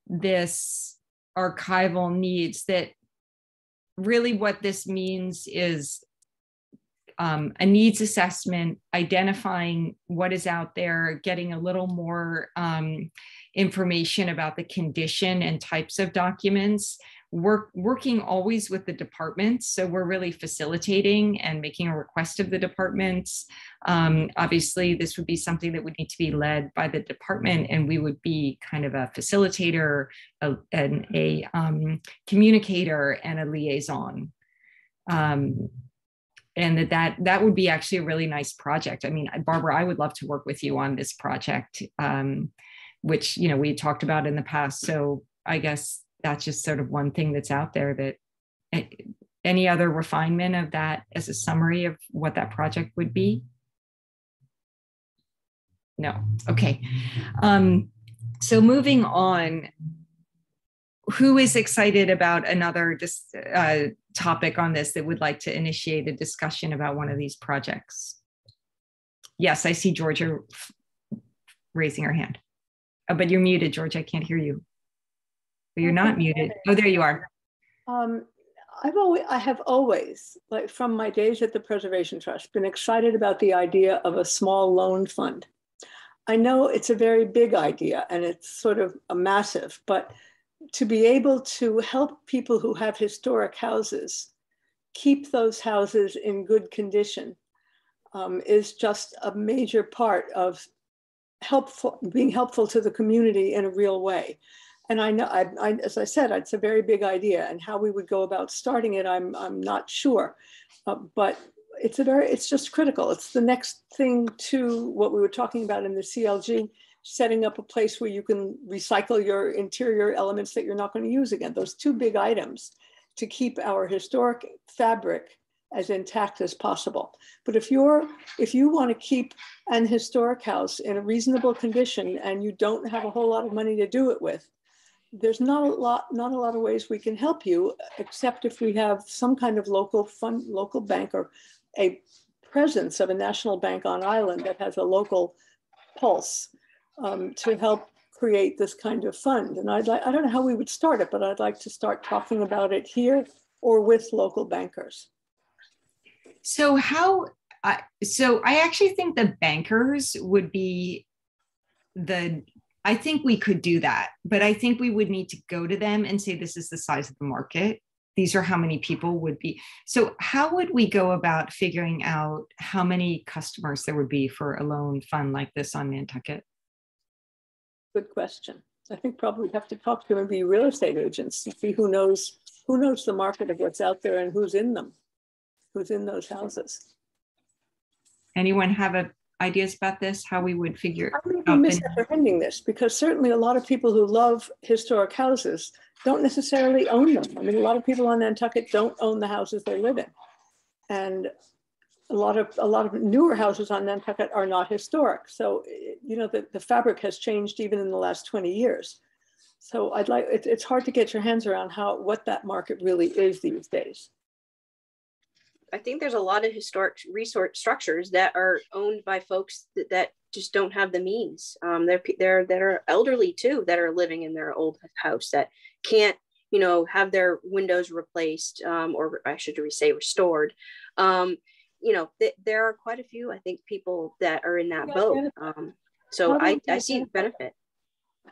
this archival needs that really what this means is um, a needs assessment, identifying what is out there, getting a little more um, information about the condition and types of documents, work, working always with the departments. So we're really facilitating and making a request of the departments. Um, obviously, this would be something that would need to be led by the department, and we would be kind of a facilitator, a, a um, communicator, and a liaison. Um, and that, that that would be actually a really nice project. I mean, Barbara, I would love to work with you on this project, um, which you know we talked about in the past. So I guess that's just sort of one thing that's out there. That any other refinement of that as a summary of what that project would be? No. Okay. Um, so moving on, who is excited about another just uh, topic on this that would like to initiate a discussion about one of these projects? Yes, I see Georgia raising her hand. Oh, but you're muted, Georgia. I can't hear you. But you're not muted. Oh, there you are.
Um, I've always, I have always, like from my days at the Preservation Trust, been excited about the idea of a small loan fund. I know it's a very big idea and it's sort of a massive, but to be able to help people who have historic houses keep those houses in good condition um, is just a major part of helpful being helpful to the community in a real way. And I know, I, I, as I said, it's a very big idea, and how we would go about starting it, I'm I'm not sure, uh, but it's a very it's just critical. It's the next thing to what we were talking about in the CLG setting up a place where you can recycle your interior elements that you're not going to use again. Those two big items to keep our historic fabric as intact as possible. But if you're if you want to keep an historic house in a reasonable condition and you don't have a whole lot of money to do it with, there's not a lot not a lot of ways we can help you except if we have some kind of local fund local bank or a presence of a national bank on island that has a local pulse um, to help create this kind of fund. And I'd like, I don't know how we would start it, but I'd like to start talking about it here or with local bankers.
So how, uh, so I actually think the bankers would be the, I think we could do that, but I think we would need to go to them and say, this is the size of the market. These are how many people would be. So how would we go about figuring out how many customers there would be for a loan fund like this on Nantucket?
Good question. I think probably have to talk to maybe real estate agents and see who knows who knows the market of what's out there and who's in them, who's in those houses.
Anyone have a ideas about this? How we would figure
I may be misapprehending this because certainly a lot of people who love historic houses don't necessarily own them. I mean, a lot of people on Nantucket don't own the houses they live in. And a lot of, a lot of newer houses on Nantucket are not historic. So, you know, the, the fabric has changed even in the last 20 years. So I'd like, it, it's hard to get your hands around how, what that market really is these days.
I think there's a lot of historic resort structures that are owned by folks that, that just don't have the means. Um, they're they're that are elderly too that are living in their old house that can't you know have their windows replaced um, or I should say restored. Um, you know th- there are quite a few I think people that are in that
Yeah,
boat. Um, so I, I see the benefit.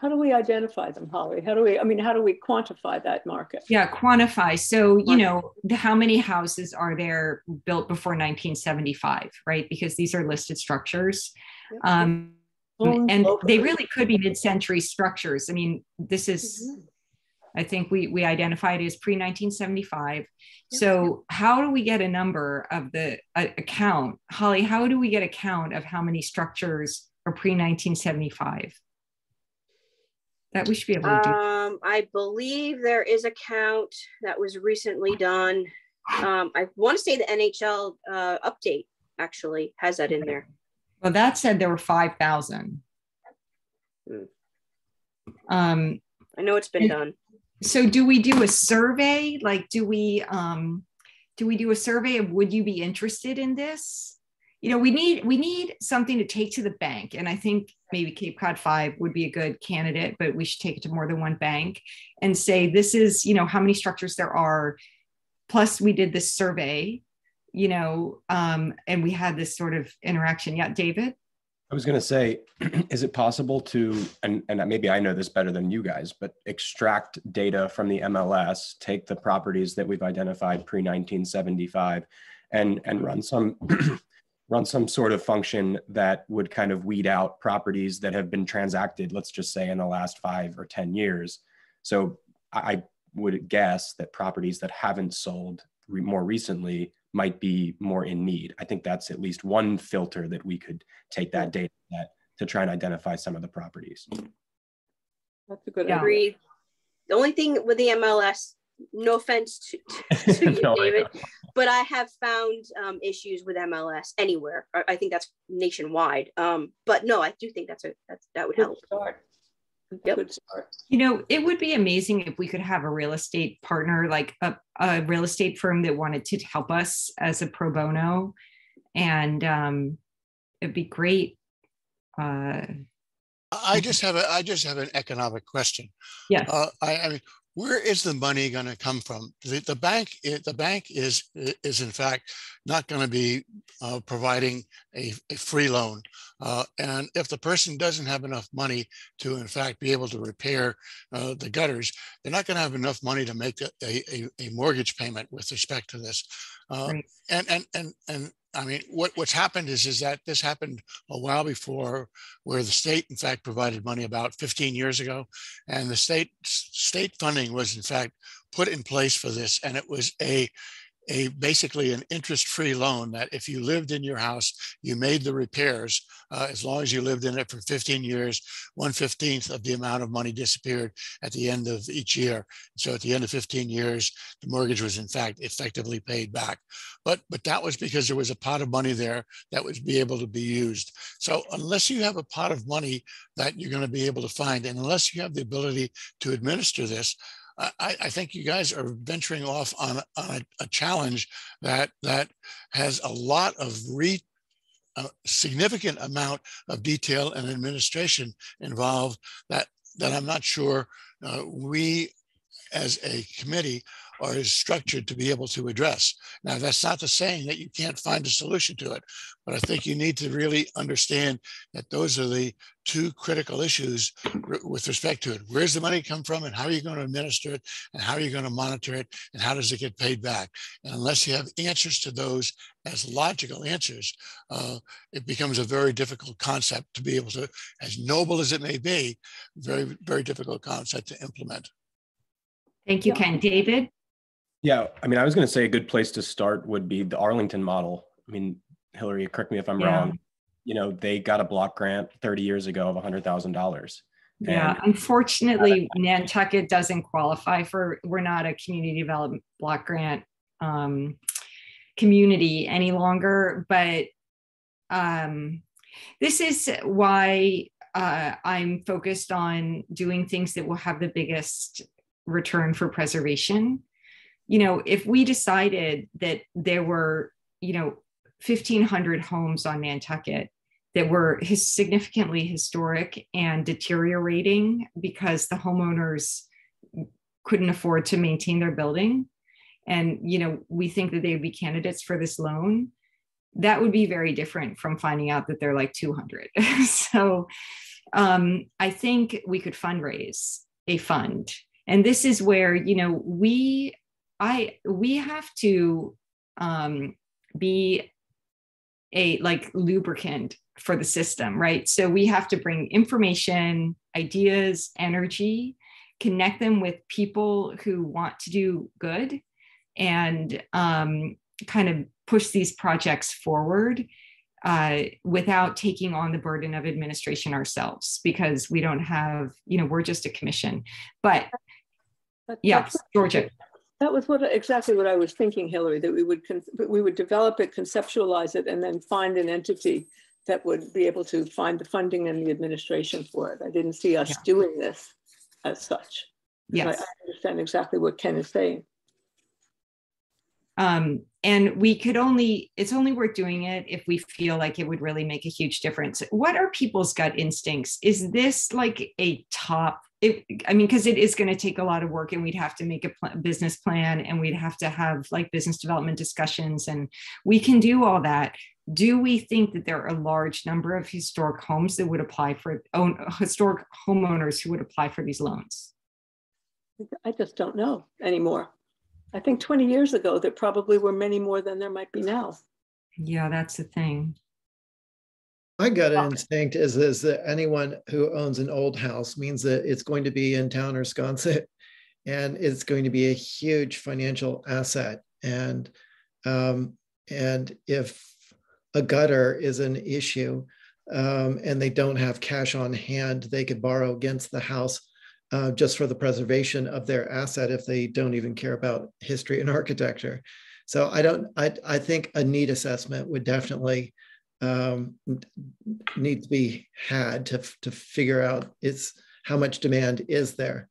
How do we identify them, Holly? How do we, I mean, how do we quantify that market?
Yeah, quantify. So, you know, how many houses are there built before 1975, right? Because these are listed structures.
Yep.
Um, and they really could be mid-century structures. I mean, this is,
Mhm.
I think we we identified it as pre-1975. So how do we get a number of the a, a? Holly, how do we get a count of how many structures are pre-1975? That we should be able to do.
Um, I believe there is a count that was recently done. Um, I want to say the NHL uh, update actually has that in there.
Well, that said there were 5,000.
Hmm.
Um,
I know it's been done.
So do we do a survey? Like, do we, um, do we do a survey of would you be interested in this? You know, we need, we need something to take to the bank. And I think maybe Cape Cod five would be a good candidate, but we should take it to more than one bank and say, this is, you know, how many structures there are. Plus we did this survey, you know, um, and we had this sort of interaction. Yeah, David?
I was going to say, is it possible to, and, and maybe I know this better than you guys, but extract data from the MLS, take the properties that we've identified pre 1975, and and run some run some sort of function that would kind of weed out properties that have been transacted, let's just say in the last five or ten years. So I would guess that properties that haven't sold re- more recently might be more in need. I think that's at least one filter that we could take that data set to try and identify some of the properties.
That's a good
Yeah.
idea.
Agreed. The only thing with the MLS, no offense to, to you,
No, I
David, but I have found um, issues with MLS anywhere. I, I think that's nationwide. Um, but no, I do think that's a that's, that would
Good
help.
start.
Yep.
Good start.
You know, it would be amazing if we could have a real estate partner, like a, a real estate firm that wanted to help us as a pro bono. And um, it'd be great. Uh,
I just have a, I just have an economic question.
Yeah.
Uh, I, I mean, where is the money going to come from? The, the bank, the bank is is in fact not going to be uh, providing a, a free loan. Uh, and if the person doesn't have enough money to, in fact, be able to repair uh, the gutters, they're not going to have enough money to make a, a, a mortgage payment with respect to this. Uh,
Right.
and and and and I mean, what what's happened is is that this happened a while before, where the state, in fact, provided money about 15 years ago, and the state state funding was in fact put in place for this, and it was a a basically an interest-free loan that if you lived in your house, you made the repairs uh, as long as you lived in it for 15 years, one fifteenth of the amount of money disappeared at the end of each year. So at the end of 15 years, the mortgage was in fact effectively paid back. But but that was because there was a pot of money there that would be able to be used. So unless you have a pot of money that you're going to be able to find, and unless you have the ability to administer this, I, I think you guys are venturing off on, a, on a, a challenge that that has a lot of re, a significant amount of detail and administration involved that that I'm not sure uh, we as a committee are structured to be able to address. Now, that's not the saying that you can't find a solution to it, but I think you need to really understand that those are the two critical issues r- with respect to it. Where's the money come from and how are you going to administer it and how are you going to monitor it and how does it get paid back? And unless you have answers to those as logical answers, uh, it becomes a very difficult concept to be able to, as noble as it may be, very, very difficult concept to implement.
Thank you, Ken. David?
Yeah, I mean, I was going to say a good place to start would be the Arlington model. I mean, Hillary, correct me if I'm
Yeah.
wrong. you know, they got a block grant 30 years ago of $100,000.
Yeah, unfortunately, Nantucket doesn't qualify for, we're not a community development block grant um, community any longer, but um, this is why uh, I'm focused on doing things that will have the biggest return for preservation. You know, if we decided that there were, you know, 1,500 homes on Nantucket that were his significantly historic and deteriorating because the homeowners couldn't afford to maintain their building. And you know we think that they would be candidates for this loan. That would be very different from finding out that they're like 200 so um, i think we could fundraise a fund. And this is where you know we i we have to um, be a like lubricant for the system, right? So we have to bring information, ideas, energy, connect them with people who want to do good, and um, kind of push these projects forward uh, without taking on the burden of administration ourselves because we don't have, you know, we're just a commission. But yeah, Georgia.
That was what exactly what I was thinking, Hillary. That we would we would develop it, conceptualize it, and then find an entity that would be able to find the funding and the administration for it. I didn't see us yeah. doing this as such.
Yes.
I, I understand exactly what Ken is saying.
Um, and we could only, it's only worth doing it if we feel like it would really make a huge difference. What are people's gut instincts? Is this like a top it, I mean, because it is going to take a lot of work, and we'd have to make a pl- business plan, and we'd have to have like business development discussions, and we can do all that. Do we think that there are a large number of historic homes that would apply for own historic homeowners who would apply for these loans?
I just don't know anymore. I think 20 years ago, there probably were many more than there might be now.
Yeah, that's the thing.
My gut instinct is, is that anyone who owns an old house means that it's going to be in town or Sconset and it's going to be a huge financial asset. And um, and if a gutter is an issue um, and they don't have cash on hand, they could borrow against the house uh, just for the preservation of their asset if they don't even care about history and architecture. So I don't. I I think a need assessment would definitely um, need to be had to, to figure out is how much demand is there.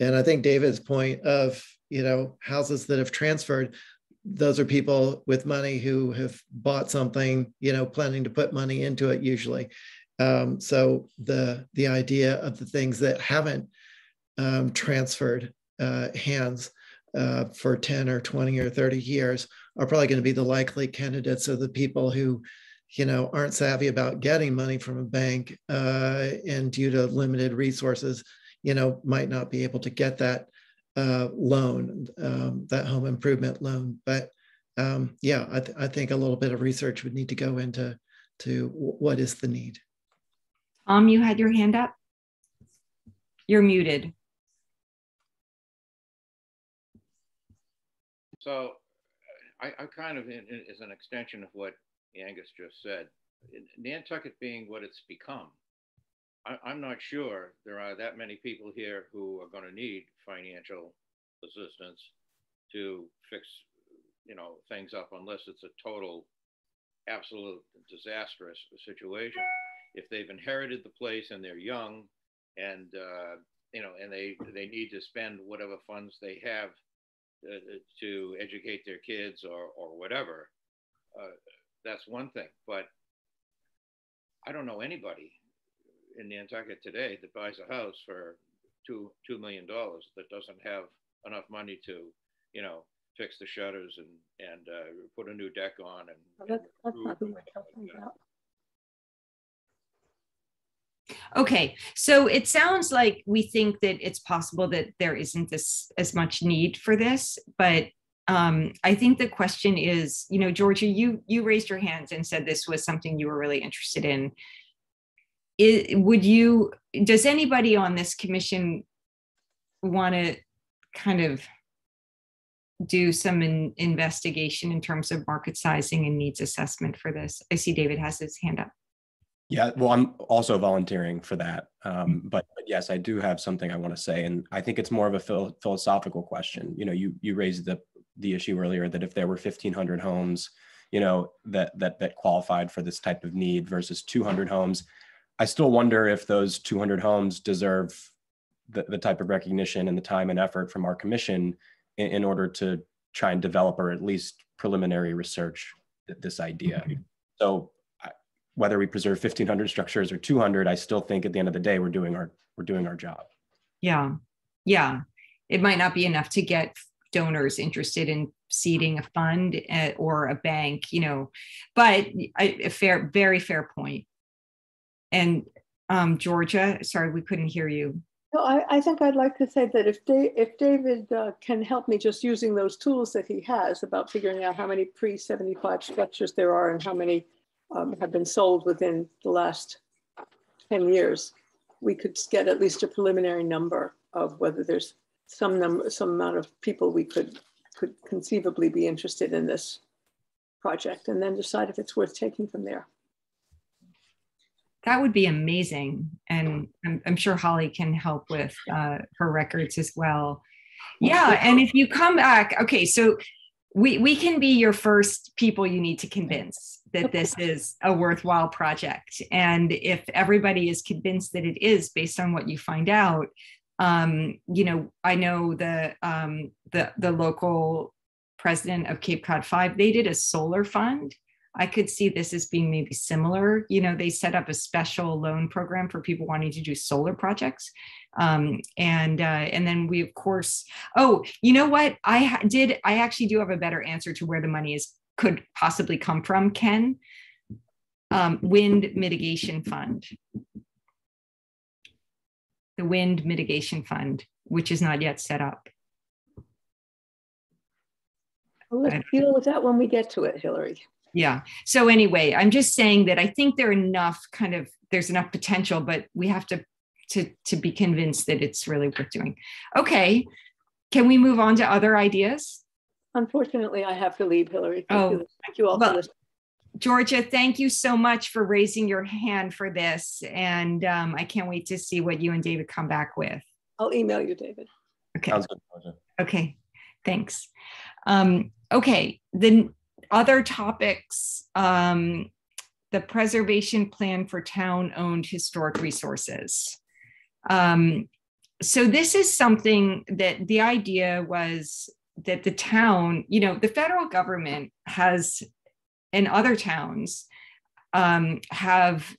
And I think David's point of, you know, houses that have transferred, those are people with money who have bought something, you know, planning to put money into it usually. Um, so the the idea of the things that haven't um, transferred uh, hands uh, for 10 or 20 or 30 years are probably going to be the likely candidates of the people who you know aren't savvy about getting money from a bank uh, and due to limited resources you know might not be able to get that uh, loan um, that home improvement loan. But um, yeah I, th- I think a little bit of research would need to go into to what is the need.
Um you had your hand up? You're muted.
So I, I kind of, in, in, as an extension of what Angus just said, Nantucket being what it's become, I, I'm not sure there are that many people here who are going to need financial assistance to fix, you know, things up unless it's a total, absolute disastrous situation. If they've inherited the place and they're young, and uh, you know, and they they need to spend whatever funds they have uh, to educate their kids or or whatever. Uh, that's one thing. But I don't know anybody in Nantucket today that buys a house for two two million dollars that doesn't have enough money to, you know, fix the shutters and and uh, put a new deck on and.
Well, that's, that's not who we're talking about.
Okay, so it sounds like we think that it's possible that there isn't this as much need for this, but um, I think the question is, you know, Georgia, you you raised your hands and said this was something you were really interested in. It, would you? Does anybody on this commission want to kind of do some in, investigation in terms of market sizing and needs assessment for this? I see David has his hand up.
Yeah, well, I'm also volunteering for that. Um, but, but, yes, I do have something I want to say, and I think it's more of a phil philosophical question. You know, you you raised the the issue earlier that if there were 1,500 homes, you know, that that that qualified for this type of need versus 200 homes, I still wonder if those 200 homes deserve the, the type of recognition and the time and effort from our commission in, in order to try and develop or at least preliminary research this idea. So whether we preserve 1500 structures or 200 i still think at the end of the day we're doing our we're doing our job.
Yeah. Yeah. It might not be enough to get donors interested in seeding a fund at, or a bank you know but a, fair very fair point. And um, georgia sorry we couldn't hear you.
No, I, I think I'd like to say that if, if David uh, can help me just using those tools that he has about figuring out how many pre 75 structures there are and how many um, have been sold within the last 10 years, we could get at least a preliminary number of whether there's some number, some amount of people we could could conceivably be interested in this project and then decide if it's worth taking from there.
That would be amazing. And I'm, I'm sure Holly can help with uh, her records as well. Yeah. And if you come back, okay, so we, we can be your first people you need to convince that this is a worthwhile project. And if everybody is convinced that it is based on what you find out, um, you know, I know the um, the the local president of Cape Cod Five, they did a solar fund. I could see this as being maybe similar. You know, they set up a special loan program for people wanting to do solar projects. Um, and uh, and then we of course, oh, you know what? I did. I actually do have a better answer to where the money is could possibly come from, Ken. Um, wind mitigation fund. The wind mitigation fund, which is not yet set up.
Well, let's deal with that when we get to it, Hillary.
Yeah. So anyway, I'm just saying that I think there are enough kind of there's enough potential, but we have to to to be convinced that it's really worth doing. Okay. Can we move on to other ideas?
Unfortunately, I have to leave, Hillary. Thank oh, you. Thank you all well, for listening.
Georgia, thank you so much for raising your hand for this. And um, I can't wait to see what you and David come back with.
I'll email you, David.
Okay. Sounds good, Georgia. Okay, thanks. Um, okay, the other topics, um, the preservation plan for town-owned historic resources. Um, so this is something that the idea was that the town, you know, the federal government has, in other towns, um, have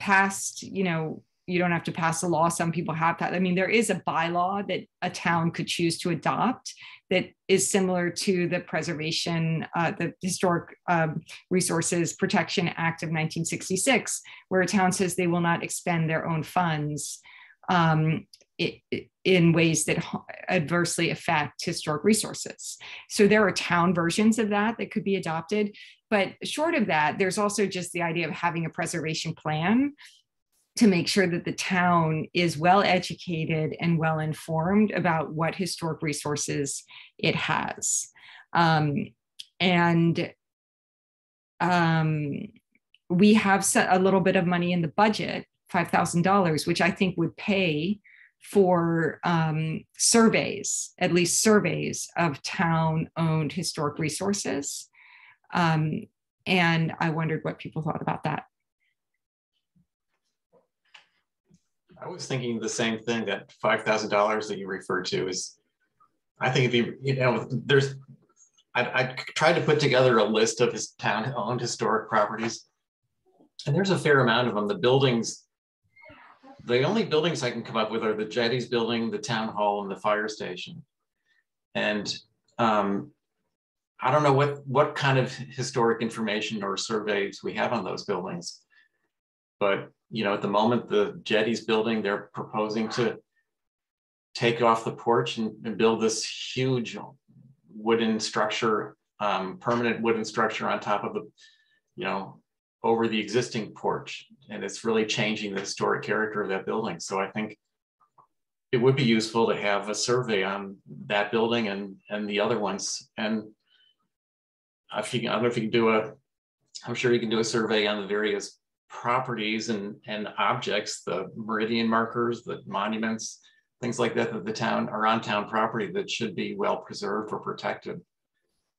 passed, you know, you don't have to pass a law. Some people have that. I mean, there is a bylaw that a town could choose to adopt that is similar to the Preservation, uh, the Historic um, Resources Protection Act of 1966, where a town says they will not expend their own funds um, in ways that adversely affect historic resources. So there are town versions of that that could be adopted. But short of that, there's also just the idea of having a preservation plan to make sure that the town is well educated and well informed about what historic resources it has. Um, and um, we have set a little bit of money in the budget, $5,000, which I think would pay for um, surveys, at least surveys of town owned historic resources. Um, and I wondered what people thought about that.
I was thinking the same thing that $5,000 that you referred to is, I think if you, you know, there's, I, I tried to put together a list of his town owned historic properties and there's a fair amount of them. The buildings the only buildings I can come up with are the Jetties building, the town hall, and the fire station. And um, I don't know what, what kind of historic information or surveys we have on those buildings. But you know, at the moment, the Jetties building, they're proposing to take off the porch and, and build this huge wooden structure, um, permanent wooden structure on top of the, you know, over the existing porch. And it's really changing the historic character of that building. So I think it would be useful to have a survey on that building and, and the other ones. And if you, I don't know if you can do a I'm sure you can do a survey on the various properties and, and objects, the meridian markers, the monuments, things like that, that the town are on town property that should be well preserved or protected.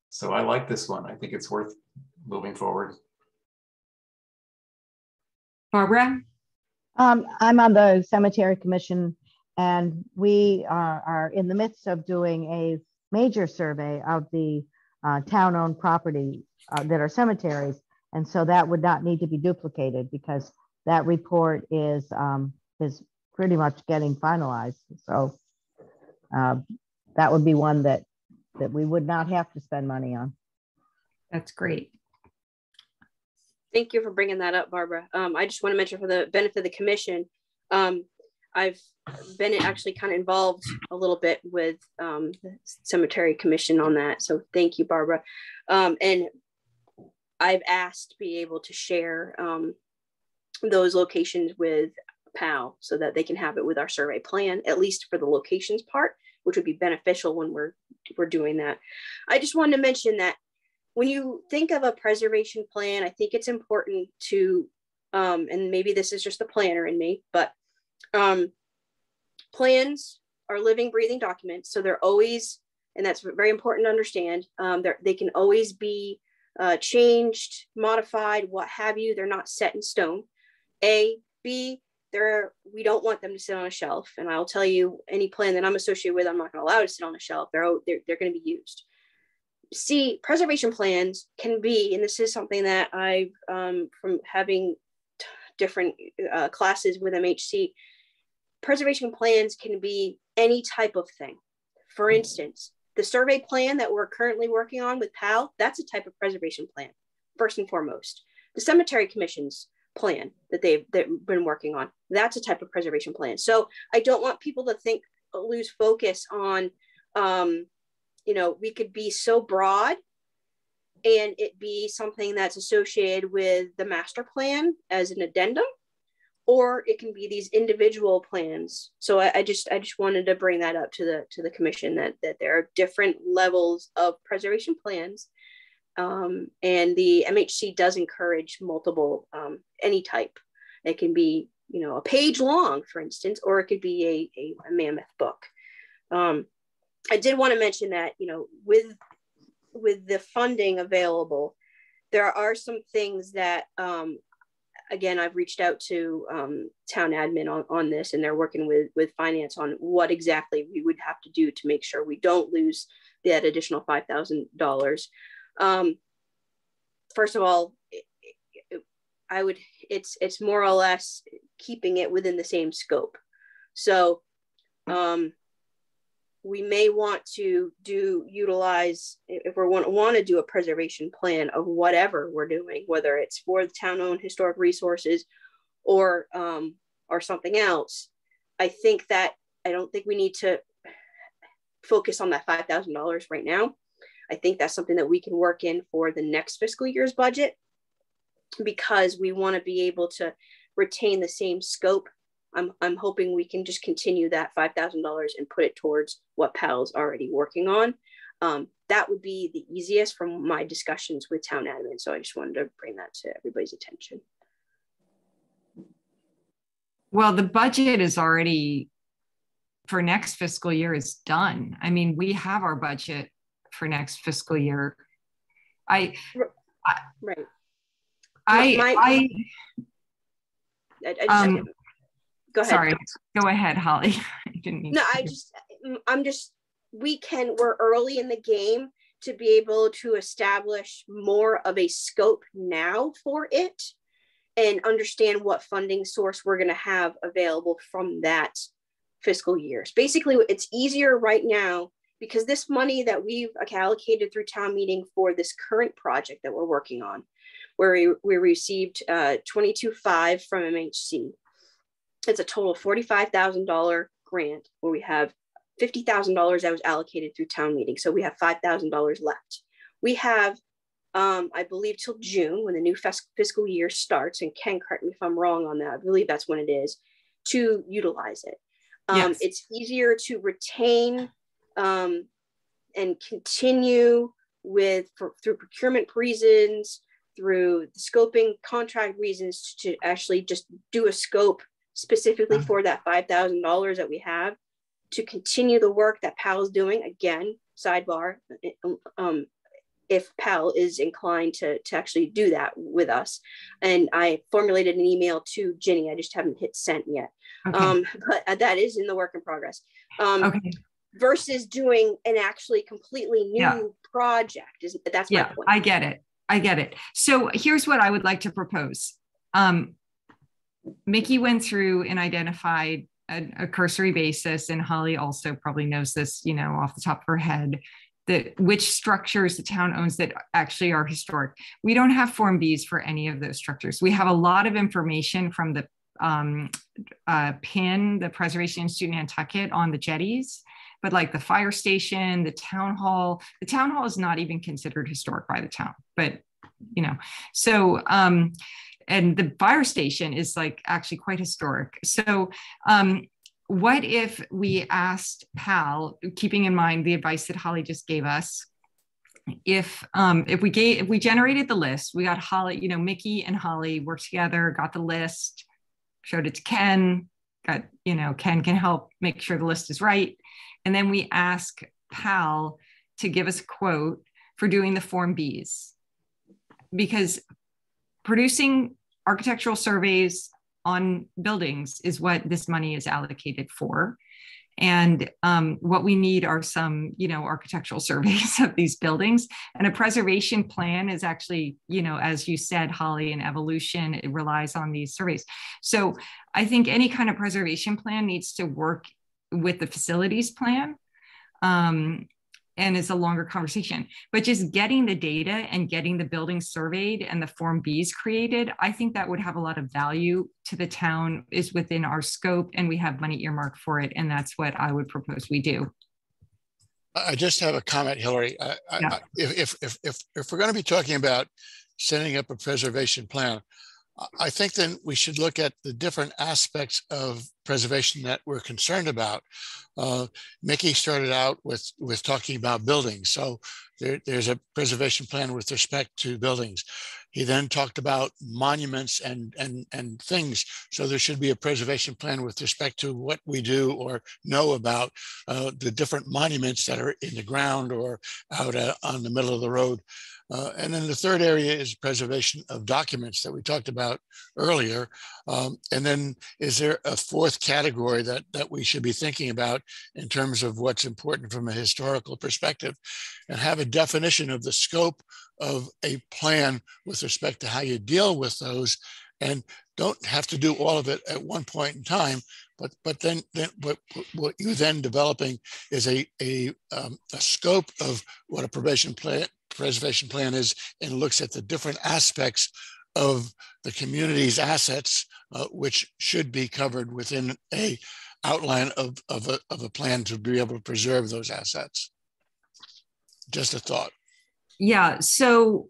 So I like this one. I think it's worth moving forward.
Barbara?
Um, I'm on the cemetery commission and we are, are in the midst of doing a major survey of the uh, town-owned property uh, that are cemeteries. And so that would not need to be duplicated because that report is, um, is pretty much getting finalized. So uh, that would be one that, that we would not have to spend money on.
That's great.
Thank you for bringing that up, Barbara. Um, I just want to mention for the benefit of the commission, um, I've been actually kind of involved a little bit with um, the cemetery commission on that. So thank you, Barbara. Um, and I've asked to be able to share um, those locations with PAL so that they can have it with our survey plan, at least for the locations part, which would be beneficial when we're we're doing that. I just wanted to mention that when you think of a preservation plan, I think it's important to, um, and maybe this is just the planner in me, but um, plans are living, breathing documents. So they're always, and that's very important to understand, um, they can always be uh, changed, modified, what have you. They're not set in stone. A, B, they're, we don't want them to sit on a shelf. And I'll tell you, any plan that I'm associated with, I'm not going to allow to sit on a shelf. They're, they're, they're going to be used. C, preservation plans can be, and this is something that I've, um, from having different uh, classes with MHC, preservation plans can be any type of thing. For instance, the survey plan that we're currently working on with PAL, that's a type of preservation plan, first and foremost. The cemetery commission's plan that they've, they've been working on, that's a type of preservation plan. So I don't want people to think, lose focus on, um, you know, we could be so broad and it be something that's associated with the master plan as an addendum or it can be these individual plans. So I, I, just I just wanted to bring that up to the to the commission that that there are different levels of preservation plans, um, and the MHC does encourage multiple um, any type. It can be you know a page long, for instance, or it could be a a, a mammoth book. Um, I did want to mention that you know with with the funding available, there are some things that um, again, I've reached out to um, town admin on, on this, and they're working with with finance on what exactly we would have to do to make sure we don't lose that additional five thousand um, dollars. First of all, I would it's it's more or less keeping it within the same scope. So um, we may want to do utilize if we want, want to do a preservation plan of whatever we're doing whether it's for the town owned historic resources or um, or something else i think that i don't think we need to focus on that $5000 right now. I think that's something that we can work in for the next fiscal year's budget because we want to be able to retain the same scope I'm, I'm hoping we can just continue that $5,000 and put it towards what PAL's already working on. Um, that would be the easiest from my discussions with town admin. So I just wanted to bring that to everybody's attention.
Well, the budget is already for next fiscal year is done. I mean, we have our budget for next fiscal year. I,
right.
I,
my,
I,
I, I
um,
go ahead.
Sorry, go ahead, Holly. I didn't
no, I just, I'm just, we can, we're early in the game to be able to establish more of a scope now for it and understand what funding source we're going to have available from that fiscal years. Basically, it's easier right now because this money that we've allocated through town meeting for this current project that we're working on, where we, we received uh, 22.5 from MHC, it's a total $45,000 grant where we have $50,000 that was allocated through town meeting. So we have $5,000 left. We have, um, I believe, till June when the new fiscal year starts, and Ken, correct me if I'm wrong on that, I believe that's when it is, to utilize it. Um, yes. It's easier to retain um, and continue with for, through procurement reasons, through the scoping contract reasons to actually just do a scope specifically for that $5,000 that we have to continue the work that PAL's doing. Again, sidebar, um, if PAL is inclined to, to actually do that with us. And I formulated an email to Ginny. I just haven't hit sent yet. Okay. Um, but that is in the work in progress. Um, okay. Versus doing an actually completely new yeah. project. That's
yeah, I get it. I get it. So here's what I would like to propose. Um, Mickey went through and identified a, a, cursory basis, and Holly also probably knows this, you know, off the top of her head, that which structures the town owns that actually are historic. We don't have Form Bs for any of those structures. We have a lot of information from the um, uh, PIN, the Preservation Institute Nantucket, on the jetties. But like the fire station, the town hall, the town hall is not even considered historic by the town. But you know, so um, and the fire station is like actually quite historic. So um, what if we asked Pal, keeping in mind the advice that Holly just gave us, if um, if we gave if we generated the list, we got Holly, you know, Mickey and Holly worked together, got the list, showed it to Ken, got you know, Ken can help make sure the list is right, and then we ask Pal to give us a quote for doing the Form Bs, because producing architectural surveys on buildings is what this money is allocated for. And um, what we need are some, you know, architectural surveys of these buildings. And a preservation plan is actually, you know, as you said, Holly, an evolution, it relies on these surveys. So I think any kind of preservation plan needs to work with the facilities plan. Um, and it's a longer conversation. But just getting the data and getting the building surveyed and the Form Bs created, I think that would have a lot of value to the town, is within our scope, and we have money earmarked for it. And that's what I would propose we do.
I just have a comment, Hillary. I, yeah. I, if, if, if, if we're going to be talking about setting up a preservation plan, I think then we should look at the different aspects of preservation that we're concerned about. Uh, Mickey started out with, with talking about buildings. So there, there's a preservation plan with respect to buildings. He then talked about monuments and, and, and things. So there should be a preservation plan with respect to what we do or know about uh, the different monuments that are in the ground or out uh, on the middle of the road. Uh, and then the third area is preservation of documents that we talked about earlier. Um, and then is there a fourth category that, that we should be thinking about in terms of what's important from a historical perspective and have a definition of the scope of a plan with respect to how you deal with those and don't have to do all of it at one point in time, but but then then what what you then developing is a a, um, a scope of what a preservation plan preservation plan is and looks at the different aspects of the community's assets, uh, which should be covered within a outline of, of, a, of a plan to be able to preserve those assets. Just a thought.
Yeah, so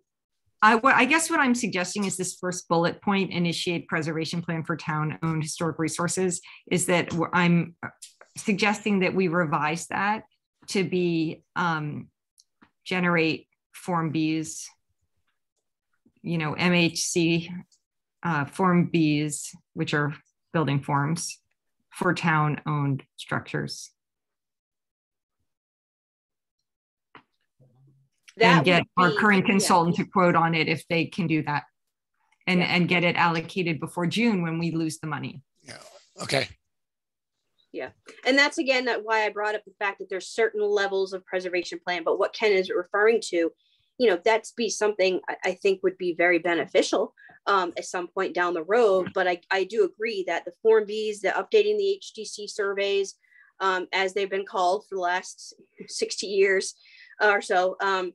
I, I guess what I'm suggesting is this first bullet point, initiate preservation plan for town owned historic resources, is that I'm suggesting that we revise that to be um, generate Form Bs, you know, MHC uh, Form Bs, which are building forms for town owned structures. And get our current consultant yeah. to quote on it if they can do that and, yeah. and get it allocated before June when we lose the money.
Yeah. Okay.
Yeah. And that's again that why I brought up the fact that there's certain levels of preservation plan, but what Ken is referring to you know that's be something I, think would be very beneficial um, at some point down the road. But I, I do agree that the Form Bs, the updating the HDC surveys, um, as they've been called for the last 60 years or so, um,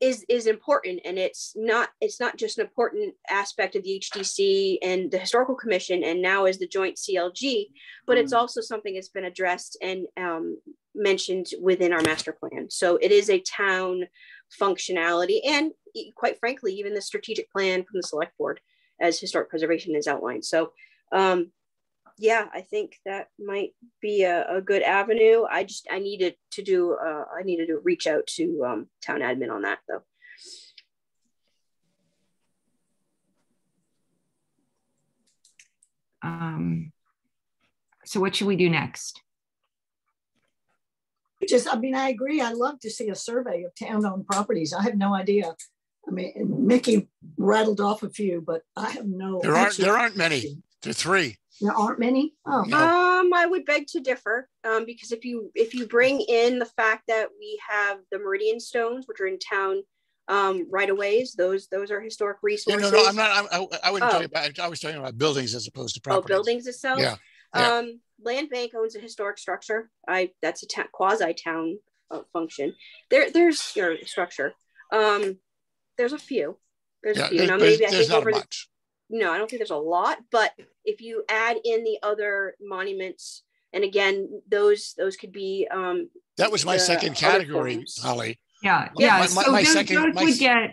is is important and it's not it's not just an important aspect of the HDC and the historical commission and now is the joint CLG but it's mm. also something that's been addressed and um, mentioned within our master plan so it is a town functionality, and quite frankly, even the strategic plan from the select board as historic preservation is outlined. So um, yeah, I think that might be a, a good avenue. I just I needed to do uh, I needed to reach out to um, town admin on that though.
Um, so what should we do next?
Just, I mean, I agree. I love to see a survey of town-owned properties. I have no idea. I mean, Mickey rattled off a few, but I have no.
There aren't. There aren't many. There are three.
There aren't many? Oh,
Um, I would beg to differ, um, because if you if you bring in the fact that we have the Meridian stones, which are in town um, right of ways, those those are historic
Yeah,
resources.
no, no, I'm not, I'm- I, I wouldn't
Oh.
tell you about, I was talking about buildings as opposed to
property.
Oh,
buildings itself.
Yeah, yeah.
Um, Land Bank owns a historic structure. I that's a ta- quasi town uh, function. There, there's your structure. Um, there's a few. There's
Yeah,
a few.
there's,
Now
there's,
maybe I
there's
think
not
over the
much.
No, I don't think there's a lot, but if you add in the other monuments, and again, those those could be um
That was my
the
second category. Holly.
Yeah,
Yeah,
yeah.
my-
so
my
those,
second-
those
my
would get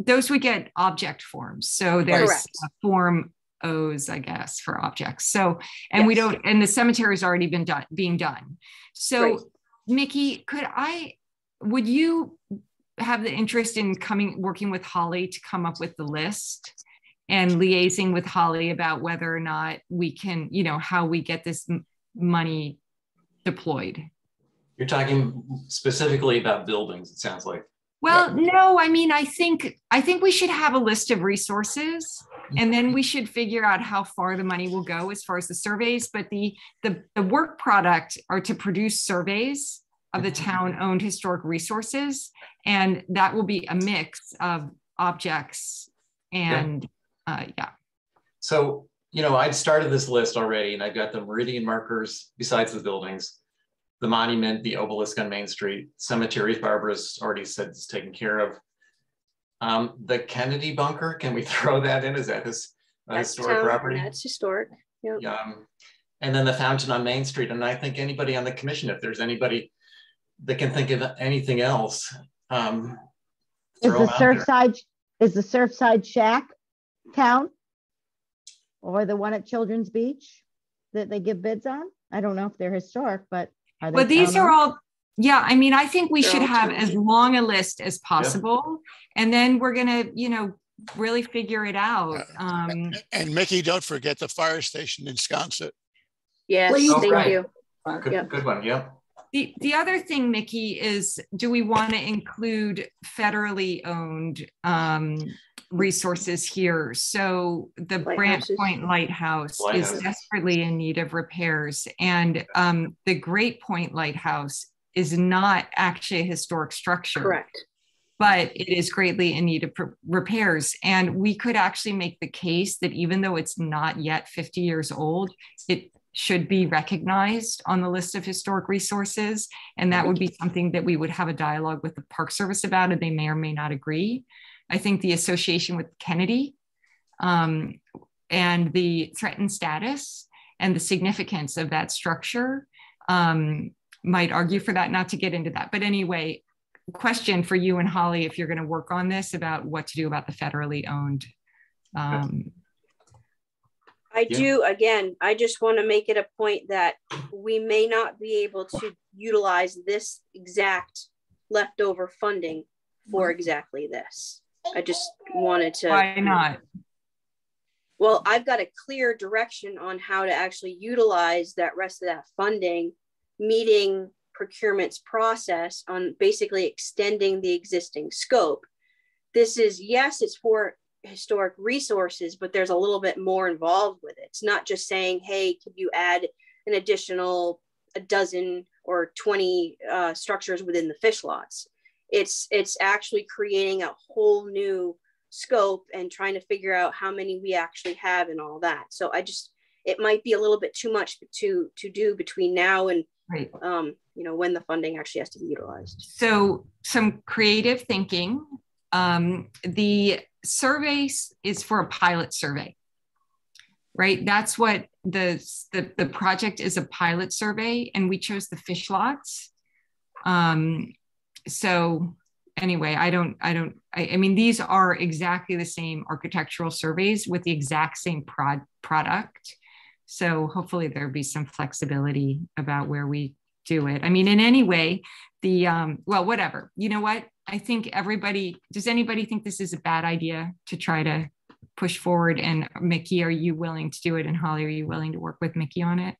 those would get object forms. So there's
Correct.
a form O's, I guess, for objects. So and we don't and the cemetery's already been done being done. So
Right.
Mickey, could I would you have the interest in coming working with Holly to come up with the list and liaising with Holly about whether or not we can, you know, how we get this m- money deployed?
You're talking specifically about buildings, it sounds like.
Well, no, I mean, I think I think we should have a list of resources and then we should figure out how far the money will go as far as the surveys. But the the, the work product are to produce surveys of the town-owned historic resources, and that will be a mix of objects and uh, yeah.
So, you know, I'd started this list already and I've got the meridian markers besides the buildings, the monument, the obelisk on Main Street, cemeteries, Barbara's already said it's taken care of. Um, the Kennedy bunker, can we throw that in? Is that his a
that's
historic
town,
property?
That's historic. Yep.
Yeah. um, And then the fountain on Main Street. And I think anybody on the commission, if there's anybody that can think of anything else, um,
Is
the
the
'em out.
Surfside, is the Surfside Shack count? Or the one at Children's Beach that they give bids on? I don't know if they're historic, but are they?
But these are all, yeah, I mean, I think we
They're
should have as long a list as possible. And then we're gonna, you know, really figure it out. Um,
And Mickey, don't forget the fire station in Sconset.
Yes,
Please,
thank
right.
you.
Good,
Yep.
good one. Yep.
The, the other thing, Mickey, is do we want to include federally owned um, resources here? So the Brant
Lighthouses.
Point Lighthouse
Lighthouse.
is desperately in need of repairs. And um, the Great Point Lighthouse is not actually a historic structure.
Correct.
but it is greatly in need of pr- repairs. And we could actually make the case that even though it's not yet 50 years old, it should be recognized on the list of historic resources. And that would be something that we would have a dialogue with the Park Service about, and they may or may not agree. I think the association with Kennedy um, and the threatened status and the significance of that structure um, might argue for that, not to get into that. But anyway, question for you and Holly if you're going to work on this about what to do about the federally owned. Um,
I
Yeah.
do, again, I just want to make it a point that we may not be able to utilize this exact leftover funding for exactly this. I just wanted to.
why not?
Well, I've got a clear direction on how to actually utilize that rest of that funding, meeting procurement's process on basically extending the existing scope. This is, yes, it's for historic resources, but there's a little bit more involved with it. It's not just saying, hey, could you add an additional a dozen or 20 uh, structures within the fish lots? It's it's actually creating a whole new scope and trying to figure out how many we actually have and all that. So I just it might be a little bit too much to to do between now and
Right.
um, you know when the funding actually has to be utilized.
So some creative thinking. Um, the survey is for a pilot survey, right? That's what the, the, the project is a pilot survey and we chose the fish lots. Um, so anyway, I don't, I don't, I, I mean, these are exactly the same architectural surveys with the exact same prod product. So hopefully there'll be some flexibility about where we do it. I mean, in any way, the um, well, whatever. You know what? I think everybody. Does anybody think this is a bad idea to try to push forward. And Mickey, are you willing to do it? And Holly, are you willing to work with Mickey on it?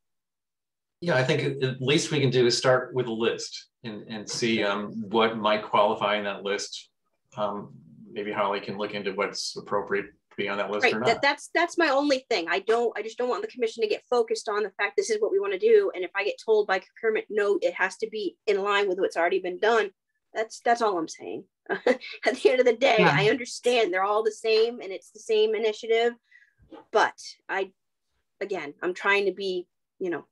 Yeah, I think at least we can do is start with a list and, and see um, what might qualify in that list. Um, maybe Holly can look into what's appropriate to be on that list
right
or not.
that, that's that's my only thing i don't i just don't want the commission to get focused on the fact this is what we want to do and if i get told by procurement no it has to be in line with what's already been done that's that's all i'm saying at the end of the day
Yeah.
i understand they're all the same and it's the same initiative but i again i'm trying to be you know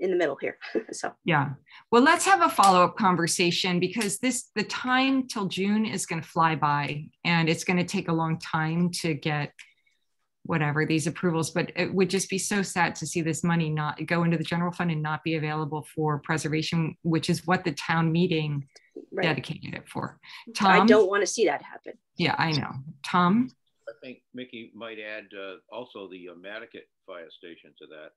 in the middle here so
Yeah. Well, let's have a follow-up conversation because this the time till June is going to fly by and it's going to take a long time to get whatever these approvals, but it would just be so sad to see this money not go into the general fund and not be available for preservation, which is what the town meeting
right
dedicated it for. Tom, I
don't want to see that happen
Yeah, I know. Tom?
I think Mickey might add uh, also the uh, Madaket Fire Station to that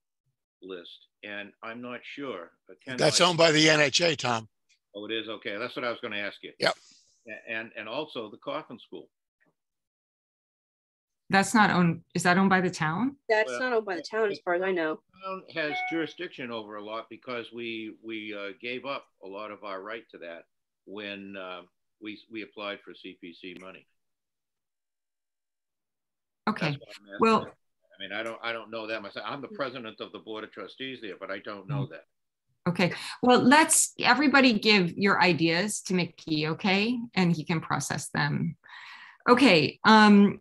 list. And I'm not sure. but Ken
That's owned by the NHA, Tom.
Oh, it is? Okay, that's what I was gonna ask you.
Yep.
And, and also the coffin school.
That's not owned, is that owned by the town?
that's
Well,
not owned by the town as far as i know
Town has jurisdiction over a lot because we, we uh, gave up a lot of our right to that when uh, we, we applied for CPC money.
Okay.
That's why I'm asking
Well-
that. I mean, I don't, I don't know that myself. I'm the president of the Board of Trustees there, but I don't know that.
Okay, well, let's, everybody give your ideas to Mickey, okay? And he can process them. Okay, um,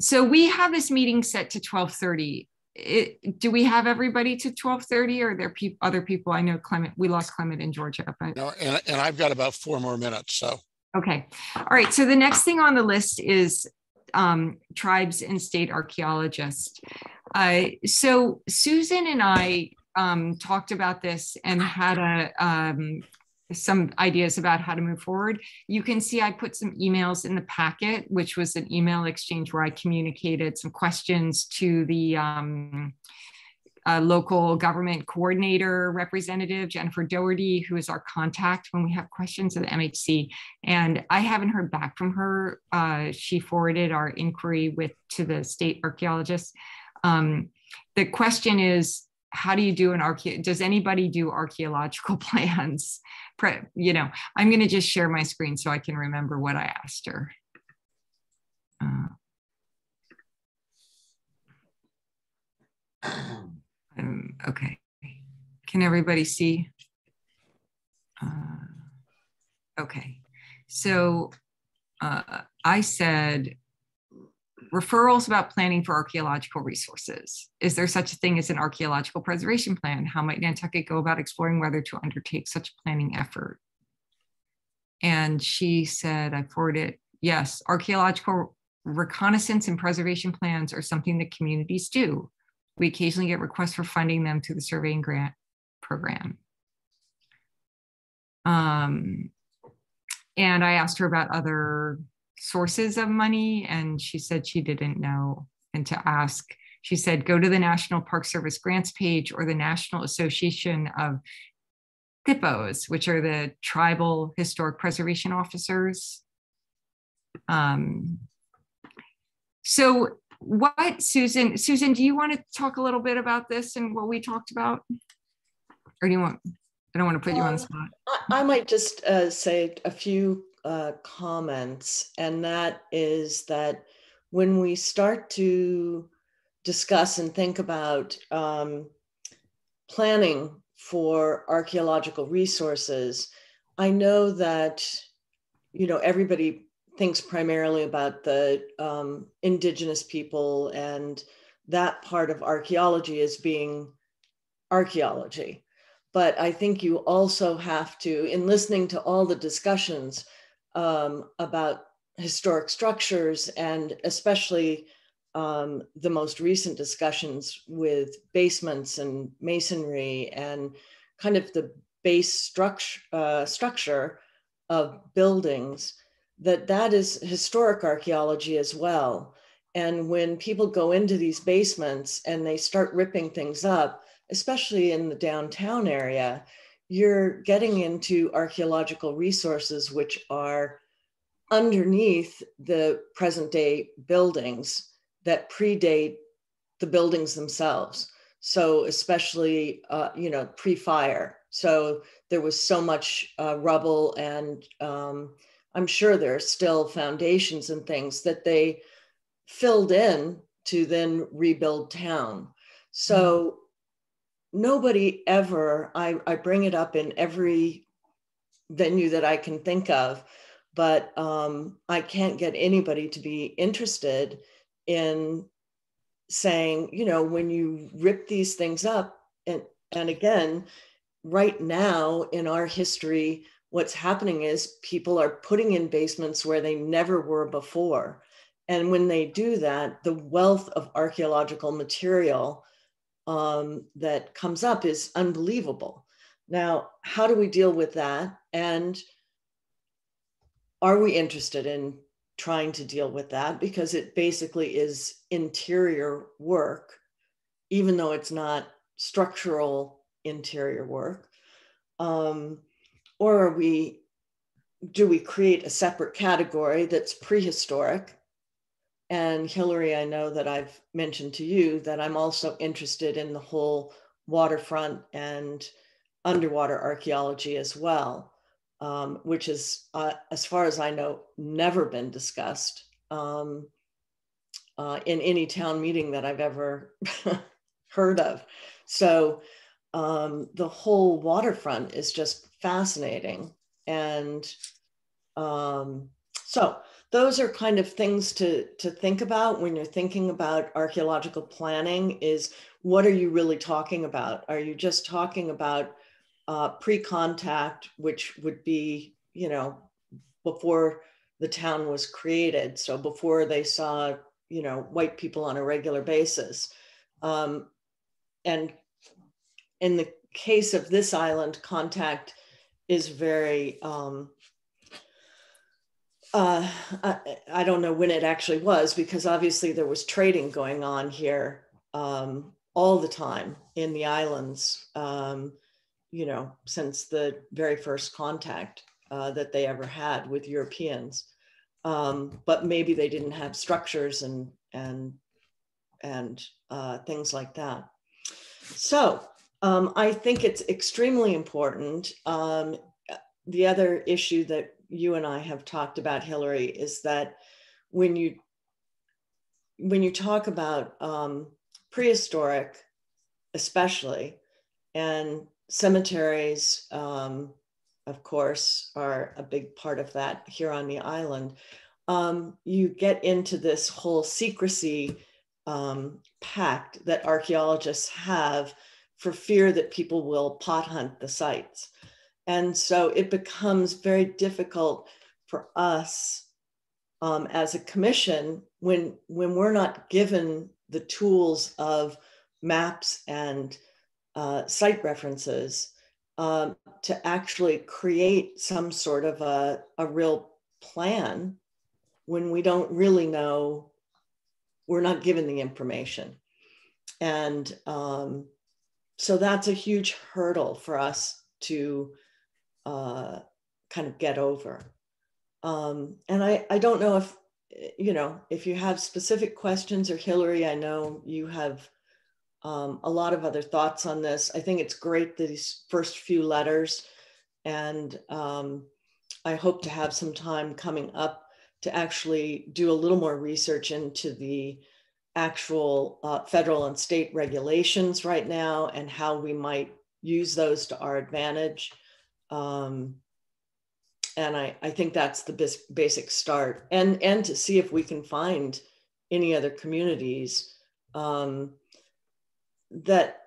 so we have this meeting set to twelve thirty. It, do we have everybody to twelve thirty or are there peop other people? I know Clement, we lost Clement in Georgia, but,
No, and, and I've got about four more minutes, so.
okay. All right, so the next thing on the list is um, tribes and state archaeologists. Uh, so Susan and I um, talked about this and had a um, some ideas about how to move forward. You can see I put some emails in the packet, which was an email exchange where I communicated some questions to the uh, local government coordinator representative, Jennifer Doherty, who is our contact when we have questions at MHC. And I haven't heard back from her. Uh, she forwarded our inquiry with to the state archaeologist. Um, the question is, how do you do an archae? Does anybody do archaeological plans? Pre- you know, I'm going to just share my screen so I can remember what I asked her. Uh, um, okay. Can everybody see? Uh, okay. So uh, I said, referrals about planning for archaeological resources. Is there such a thing as an archaeological preservation plan? How might Nantucket go about exploring whether to undertake such planning effort? And she said, I forwarded, yes, archaeological reconnaissance and preservation plans are something that communities do. We occasionally get requests for funding them through the surveying grant program. Um, and I asked her about other sources of money, and she said she didn't know. And to ask, she said, go to the National Park Service grants page or the National Association of THPOs, which are the Tribal Historic Preservation Officers. Um, so what, Susan, Susan, do you want to talk a little bit about this and what we talked about? Or do you want, I don't want to put you on the
Um,
spot.
I, I might just uh, say a few uh, comments, and that is that when we start to discuss and think about um, planning for archaeological resources, I know that you know everybody thinks primarily about the um, indigenous people and that part of archaeology as being archaeology. But I think you also have to, in listening to all the discussions um, about historic structures and especially um, the most recent discussions with basements and masonry and kind of the base structure, uh, structure of buildings, that that is historic archaeology as well. And when people go into these basements and they start ripping things up, especially in the downtown area, you're getting into archaeological resources which are underneath the present day buildings that predate the buildings themselves. So especially, uh, you know, pre-fire. So there was so much uh, rubble and um, I'm sure there are still foundations and things that they filled in to then rebuild town. So mm-hmm. nobody ever, I, I bring it up in every venue that I can think of, but um, I can't get anybody to be interested in saying, you know, when you rip these things up, and and again, right now in our history, what's happening is people are putting in basements where they never were before. And when they do that, the wealth of archaeological material um, that comes up is unbelievable. Now, how do we deal with that? And are we interested in trying to deal with that because it basically is interior work, even though it's not structural interior work? Um, or are we, do we create a separate category that's prehistoric? And Hillary, I know that I've mentioned to you that I'm also interested in the whole waterfront and underwater archaeology as well um, which is, uh, as far as I know, never been discussed um, uh, in any town meeting that I've ever heard of. So um, the whole waterfront is just fascinating. And um, so those are kind of things to, to think about when you're thinking about archaeological planning is what are you really talking about? Are you just talking about uh, pre-contact, which would be, you know, before the town was created. So before they saw, you know, white people on a regular basis. Um, and in the case of this island, contact is very, um, uh, I, I, don't know when it actually was because obviously there was trading going on here um, all the time in the islands. Um, you know, since the very first contact uh, that they ever had with Europeans. Um, but maybe they didn't have structures and and and uh, things like that. So um, I think it's extremely important. Um, the other issue that you and I have talked about, Hillary, is that when you when you talk about um, prehistoric, especially, and cemeteries, um, of course, are a big part of that here on the island. Um, you get into this whole secrecy um, pact that archaeologists have for fear that people will pot hunt the sites. And so it becomes very difficult for us um, as a commission when, when we're not given the tools of maps and uh, site references um, to actually create some sort of a, a real plan when we don't really know, we're not given the information. And um, so that's a huge hurdle for us to uh, kind of get over. Um, and I, I don't know if, you know, if you have specific questions or Hillary, I know you have um, a lot of other thoughts on this. I think it's great these first few letters, and um, I hope to have some time coming up to actually do a little more research into the actual uh, federal and state regulations right now and how we might use those to our advantage. Um, and I, I think that's the basic start and, and to see if we can find any other communities um, that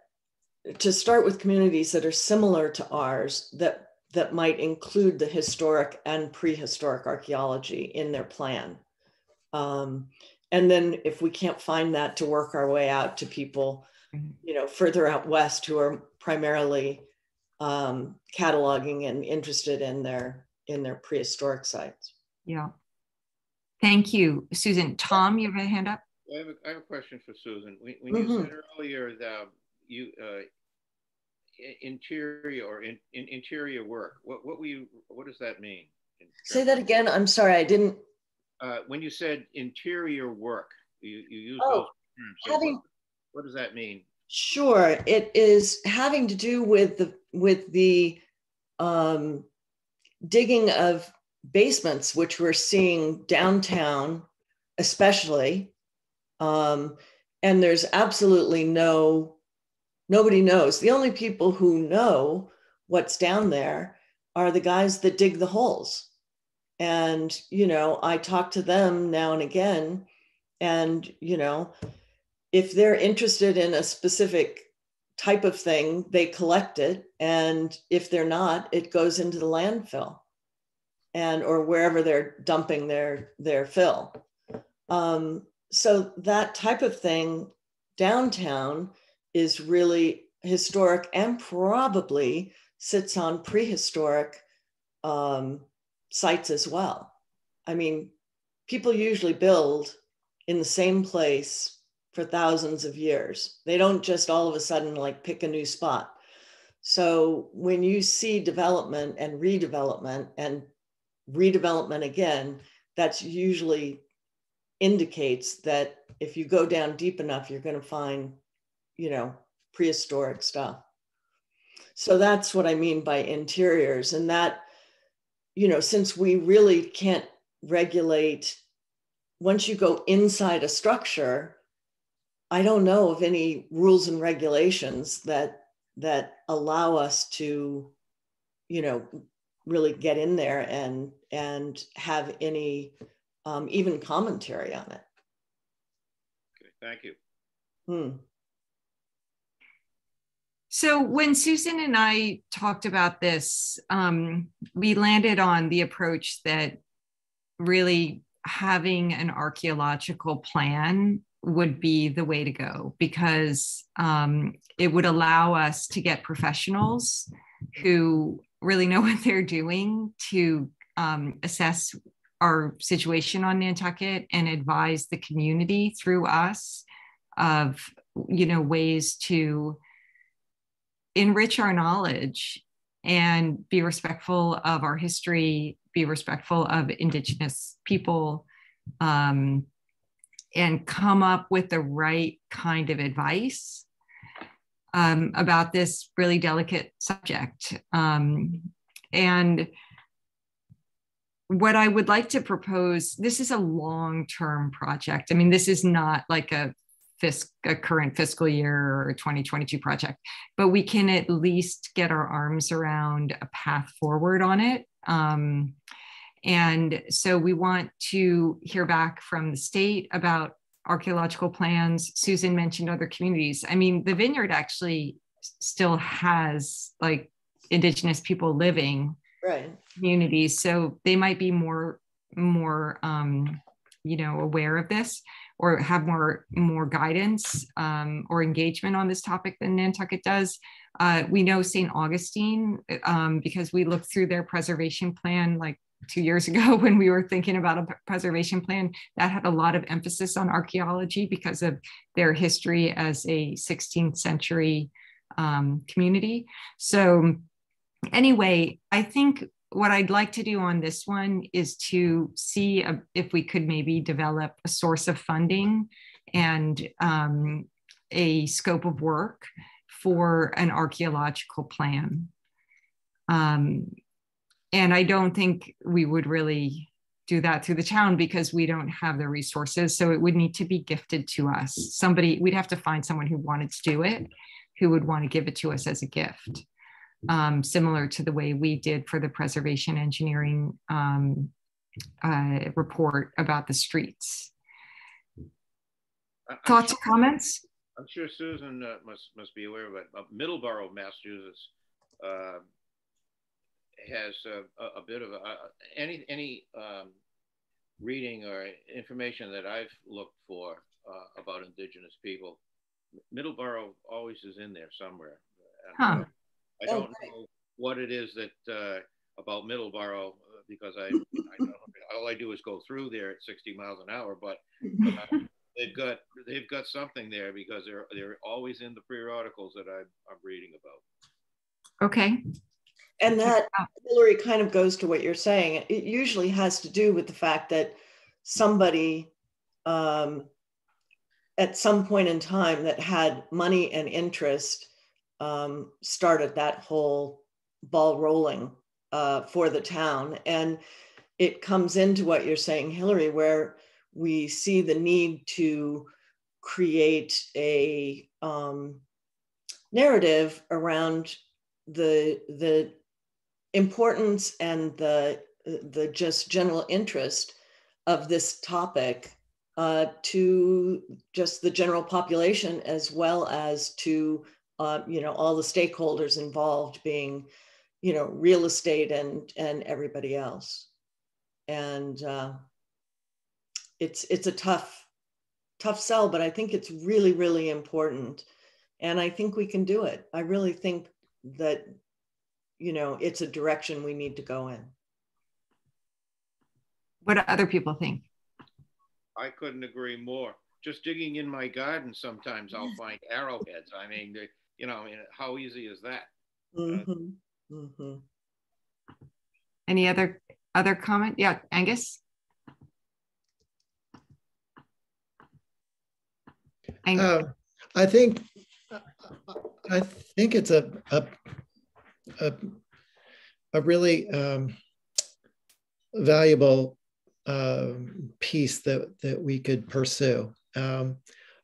to start with communities that are similar to ours that that might include the historic and prehistoric archaeology in their plan. Um, and then if we can't find that to work our way out to people, mm-hmm. you know, further out west who are primarily um, cataloging and interested in their in their prehistoric sites.
Yeah. Thank you, Susan. Tom, you have a hand up?
I have a, I have a question for Susan. When, when mm-hmm. you said earlier that you uh, interior or in, in, interior work, what what were you? What does that mean?
Say that again. I'm sorry, I didn't.
Uh, when you said interior work, you, you used
Oh,
those terms. So
having-
what, what does that mean?
Sure, it is having to do with the with the um, digging of basements, which we're seeing downtown, especially. Um, and there's absolutely no nobody knows. The only people who know what's down there are the guys that dig the holes. And you know, I talk to them now and again, and you know, if they're interested in a specific type of thing, they collect it. And if they're not, it goes into the landfill and or wherever they're dumping their their fill. Um, so that type of thing downtown is really historic and probably sits on prehistoric um, sites as well. I mean, people usually build in the same place for thousands of years. They don't just all of a sudden like pick a new spot. So when you see development and redevelopment and redevelopment again, that's usually indicates that if you go down deep enough, you're going to find, you know, prehistoric stuff. So that's what I mean by interiors. And that, you know, since we really can't regulate, once you go inside a structure, I don't know of any rules and regulations that that allow us to, you know, really get in there and and have any um, even commentary on it.
Okay, thank you.
Hmm.
So when Susan and I talked about this, um, we landed on the approach that really having an archaeological plan would be the way to go because um, it would allow us to get professionals who really know what they're doing to um, assess our situation on Nantucket and advise the community through us of you know ways to enrich our knowledge and be respectful of our history be respectful of indigenous people um, and come up with the right kind of advice um, about this really delicate subject. Um, and what I would like to propose this is a long term project. I mean, this is not like a, fisc, a current fiscal year or 2022 project, but we can at least get our arms around a path forward on it. Um, and so we want to hear back from the state about archaeological plans. Susan mentioned other communities. I mean, the vineyard actually still has like indigenous people living
right.
communities, so they might be more more um, you know aware of this or have more more guidance um, or engagement on this topic than Nantucket does. Uh, we know St. Augustine um, because we looked through their preservation plan like two years ago when we were thinking about a preservation plan that had a lot of emphasis on archaeology because of their history as a 16th century um, community. So anyway, I think what I'd like to do on this one is to see a, if we could maybe develop a source of funding and um, a scope of work for an archaeological plan. Um, and I don't think we would really do that through the town because we don't have the resources. So it would need to be gifted to us. Somebody, we'd have to find someone who wanted to do it, who would want to give it to us as a gift um, similar to the way we did for the preservation engineering um, uh, report about the streets.
I'm
Thoughts or comments?
I'm sure Susan uh, must must be aware of it. Uh, Middleborough, Massachusetts, uh, has a, a, bit of a, any any um, reading or information that I've looked for uh, about Indigenous people. Middleborough always is in there somewhere.
Huh.
I don't know what it is that uh, about Middleborough uh, because I, I don't, all I do is go through there at 60 miles an hour, but uh, they've got they've got something there because they're they're always in the periodicals that I'm, I'm reading about.
Okay.
And that, Hillary, kind of goes to what you're saying. It usually has to do with the fact that somebody um, at some point in time that had money and interest um, started that whole ball rolling uh, for the town. And it comes into what you're saying, Hillary, where we see the need to create a um, narrative around the the importance and the the just general interest of this topic uh, to just the general population as well as to uh, you know all the stakeholders involved being you know real estate and and everybody else. And uh, it's it's a tough tough sell but i think it's really really important. And i think we can do it. I really think that you know it's a direction we need to go in.
What do other people think?
I couldn't agree more. Just digging in my garden, sometimes I'll find arrowheads. I mean, they, you know, I mean, how easy is that?
Mhm. Mhm.
any other other comment yeah angus Angus?
Uh, I think I think it's a a a, a really um, valuable um, piece that that we could pursue. Um,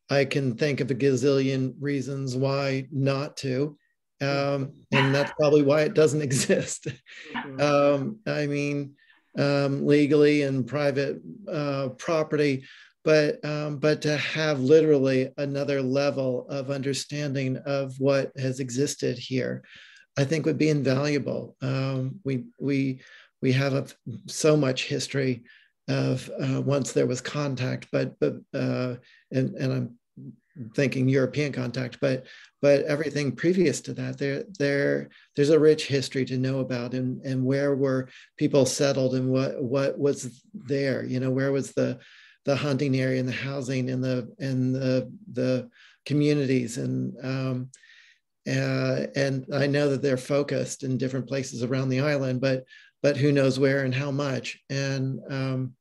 I can think of a gazillion reasons why not to, um, and that's probably why it doesn't exist. Um, I mean, um, legally and private uh, property, but um, but to have literally another level of understanding of what has existed here, I think would be invaluable. Um, we we we have a, so much history of uh, once there was contact, but but uh, and and I'm thinking European contact, but but everything previous to that, there there there's a rich history to know about, and and where were people settled, and what what was there, you know, where was the the hunting area and the housing and the and the the communities and um, uh, and I know that they're focused in different places around the island, but but who knows where and how much. And um,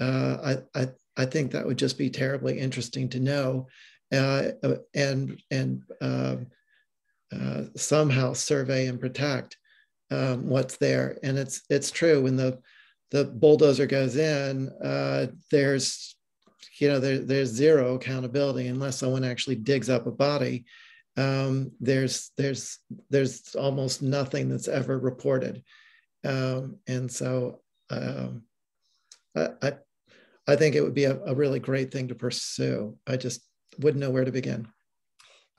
uh, I, I, I think that would just be terribly interesting to know, uh, and and um, uh, somehow survey and protect um, what's there. And it's it's true when the the bulldozer goes in, uh, there's you know there, there's zero accountability unless someone actually digs up a body. Um, there's there's there's almost nothing that's ever reported. Um, and so um, I, I, I think it would be a, a, really great thing to pursue. I just wouldn't know where to begin.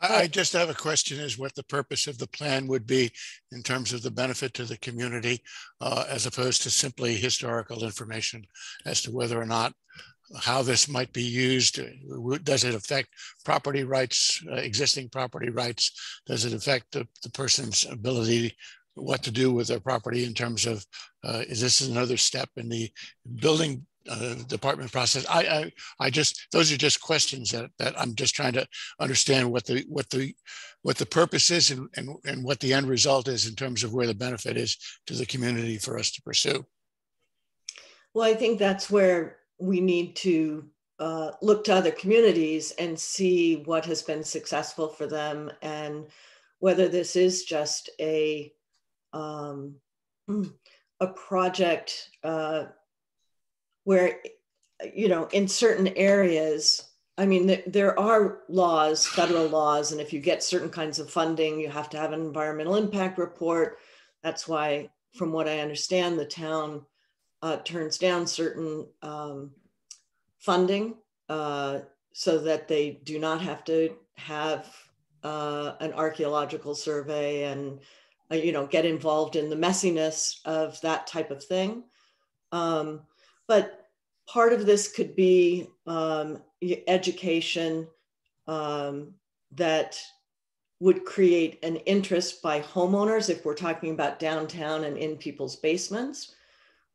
I, just have a question as what the purpose of the plan would be in terms of the benefit to the community, uh, as opposed to simply historical information as to whether or not how this might be used. Does it affect property rights, uh, existing property rights? Does it affect the, the person's ability what to do with their property in terms of uh, is this another step in the building uh, department process? I, I I just those are just questions that that I'm just trying to understand what the what the what the purpose is and, and, and what the end result is in terms of where the benefit is to the community for us to pursue.
Well, I think that's where we need to uh, look to other communities and see what has been successful for them and whether this is just a um, a project uh, where, you know, in certain areas, I mean, th- there are laws, federal laws, and if you get certain kinds of funding, you have to have an environmental impact report. That's why, from what I understand, the town uh, turns down certain um, funding uh, so that they do not have to have uh, an archaeological survey and you know, get involved in the messiness of that type of thing. Um, but part of this could be um, education um, that would create an interest by homeowners if we're talking about downtown and in people's basements,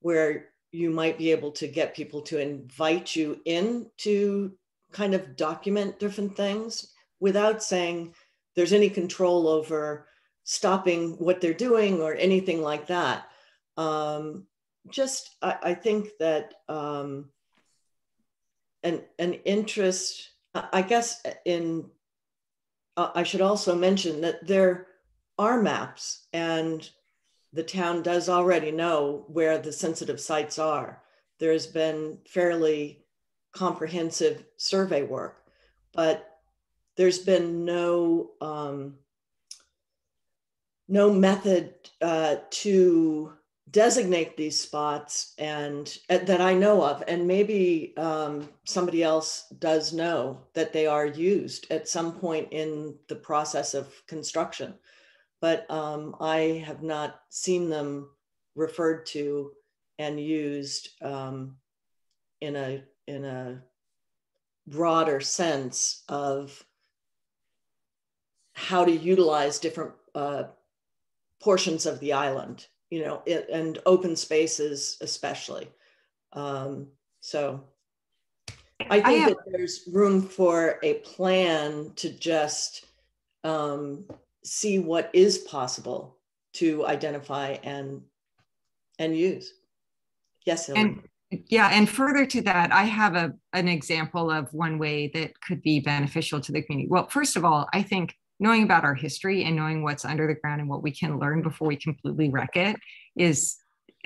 where you might be able to get people to invite you in to kind of document different things without saying there's any control over stopping what they're doing or anything like that. Um, just, I, I, think that um, an, an interest, I guess, in, uh, I should also mention that there are maps and the town does already know where the sensitive sites are. There's been fairly comprehensive survey work, but there's been no um, no method uh, to designate these spots and uh, that I know of, and maybe um, somebody else does know that they are used at some point in the process of construction, but um, I have not seen them referred to and used um, in a in a broader sense of how to utilize different uh, portions of the island, you know, it, and open spaces especially. Um, so I think I have, that there's room for a plan to just um, see what is possible to identify and and use. Yes,
Hillary. and yeah, and further to that, I have a an example of one way that could be beneficial to the community. Well, first of all, I think knowing about our history and knowing what's under the ground and what we can learn before we completely wreck it is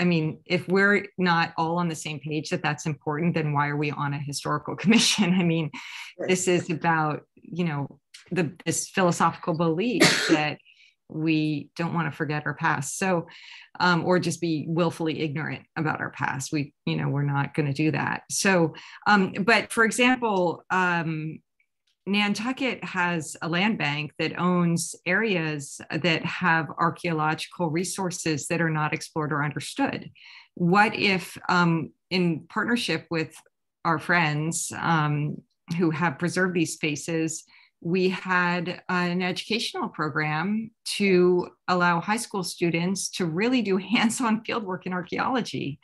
I mean, if we're not all on the same page that that's important, then why are we on a historical commission? I mean, right. this is about, you know, the this philosophical belief that we don't want to forget our past. So, um, or just be willfully ignorant about our past. We, you know, we're not going to do that. So, um, but for example, um, Nantucket has a land bank that owns areas that have archaeological resources that are not explored or understood. What if, um, in partnership with our friends um, who have preserved these spaces, we had an educational program to allow high school students to really do hands on fieldwork in archaeology.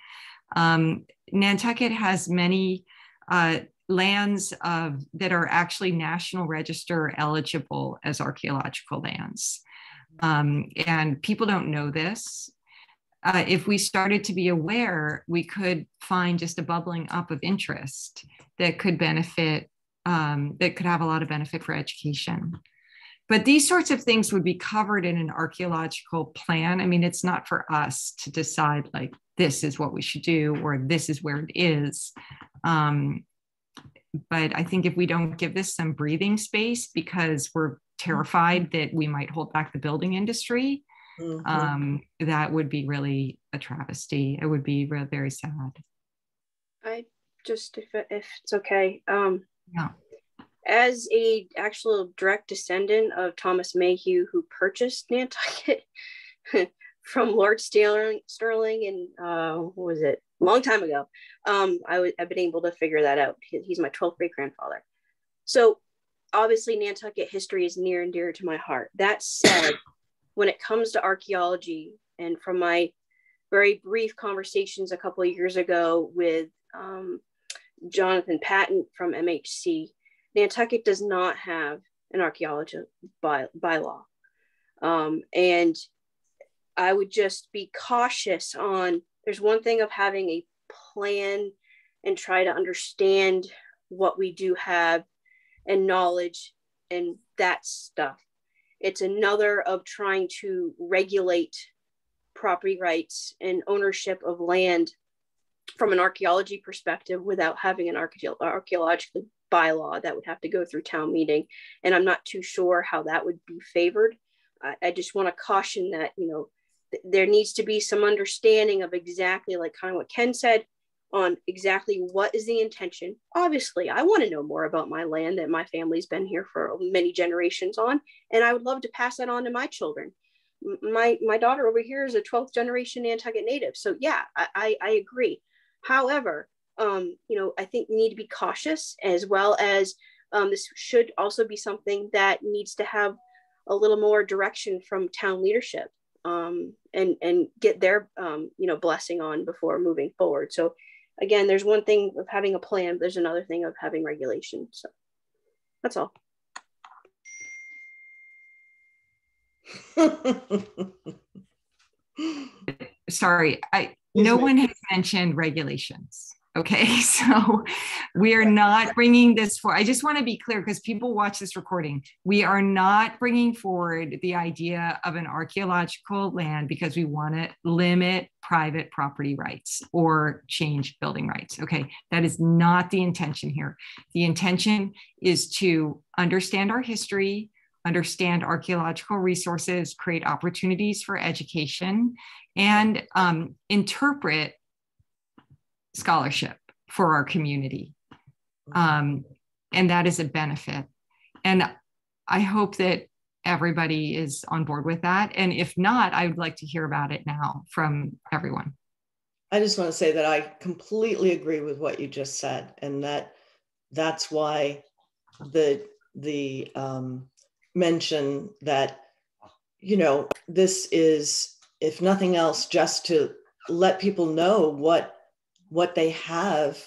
Um, Nantucket has many uh, lands of, that are actually National Register eligible as archaeological lands. Um, and people don't know this. Uh, if we started to be aware, we could find just a bubbling up of interest that could benefit, um, that could have a lot of benefit for education. But these sorts of things would be covered in an archaeological plan. I mean, it's not for us to decide, like, this is what we should do or this is where it is. Um, but I think if we don't give this some breathing space because we're terrified that we might hold back the building industry, mm-hmm. um, that would be really a travesty. It would be really very sad.
I just, if, if it's okay, um,
yeah.
as a actual direct descendant of Thomas Mayhew, who purchased Nantucket from Lord Sterling, Stirling and uh, what was it, long time ago. Um, I w- I've been able to figure that out. He, he's my 12th great grandfather. So obviously, Nantucket history is near and dear to my heart. That said, when it comes to archaeology, and from my very brief conversations a couple of years ago with um, Jonathan Patton from MHC, Nantucket does not have an archaeology by, bylaw. Um, and I would just be cautious on there's one thing of having a plan and try to understand what we do have and knowledge and that stuff. It's another of trying to regulate property rights and ownership of land from an archaeology perspective without having an archaeological bylaw that would have to go through town meeting. And I'm not too sure how that would be favored. I, I just want to caution that, you know, there needs to be some understanding of exactly like kind of what Ken said on exactly what is the intention. Obviously, I want to know more about my land that my family's been here for many generations on, and I would love to pass that on to my children. My my daughter over here is a 12th generation Nantucket native, so yeah, I, I, I agree. However, um, you know, I think we need to be cautious as well as um, this should also be something that needs to have a little more direction from town leadership um, and and get their um, you know blessing on before moving forward. So again, there's one thing of having a plan, there's another thing of having regulation. So that's all.
Sorry, I no one has mentioned regulations. Okay, so we are not bringing this for. I just want to be clear because people watch this recording. We are not bringing forward the idea of an archaeological land because we want to limit private property rights or change building rights. Okay, that is not the intention here. The intention is to understand our history, understand archaeological resources, create opportunities for education, and um, interpret scholarship for our community. Um, and that is a benefit. And I hope that everybody is on board with that. And if not, I would like to hear about it now from everyone.
I just want to say that I completely agree with what you just said, and that that's why the the um, mention that you know this is, if nothing else, just to let people know what what they have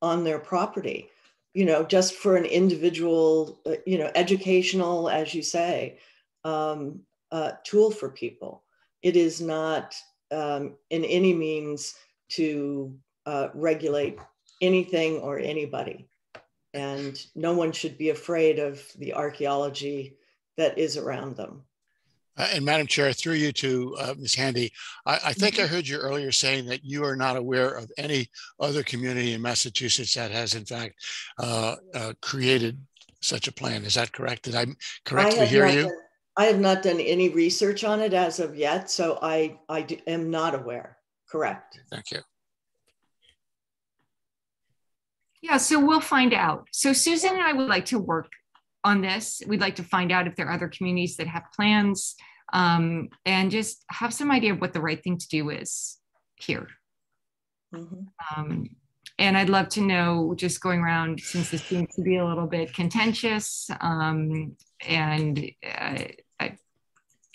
on their property you know just for an individual uh, you know educational as you say um, uh, tool for people. It is not um, in any means to uh, regulate anything or anybody. And no one should be afraid of the archaeology that is around them
uh, and Madam Chair, through you to uh, Ms. Handy, I, I think I
Mm-hmm.
heard you earlier saying that you are not aware of any other community in Massachusetts that has in fact uh, uh, created such a plan. Is that correct? Did I correctly
have
hear
not
you?
done- I have not done any research on it as of yet, so I, I d- am not aware. Correct.
Thank you.
Yeah, so we'll find out. So Susan and I would like to work on this. We'd like to find out if there are other communities that have plans um, and just have some idea of what the right thing to do is here.
Mhm.
Um, and I'd love to know, just going around, since this seems to be a little bit contentious, um, and uh, I,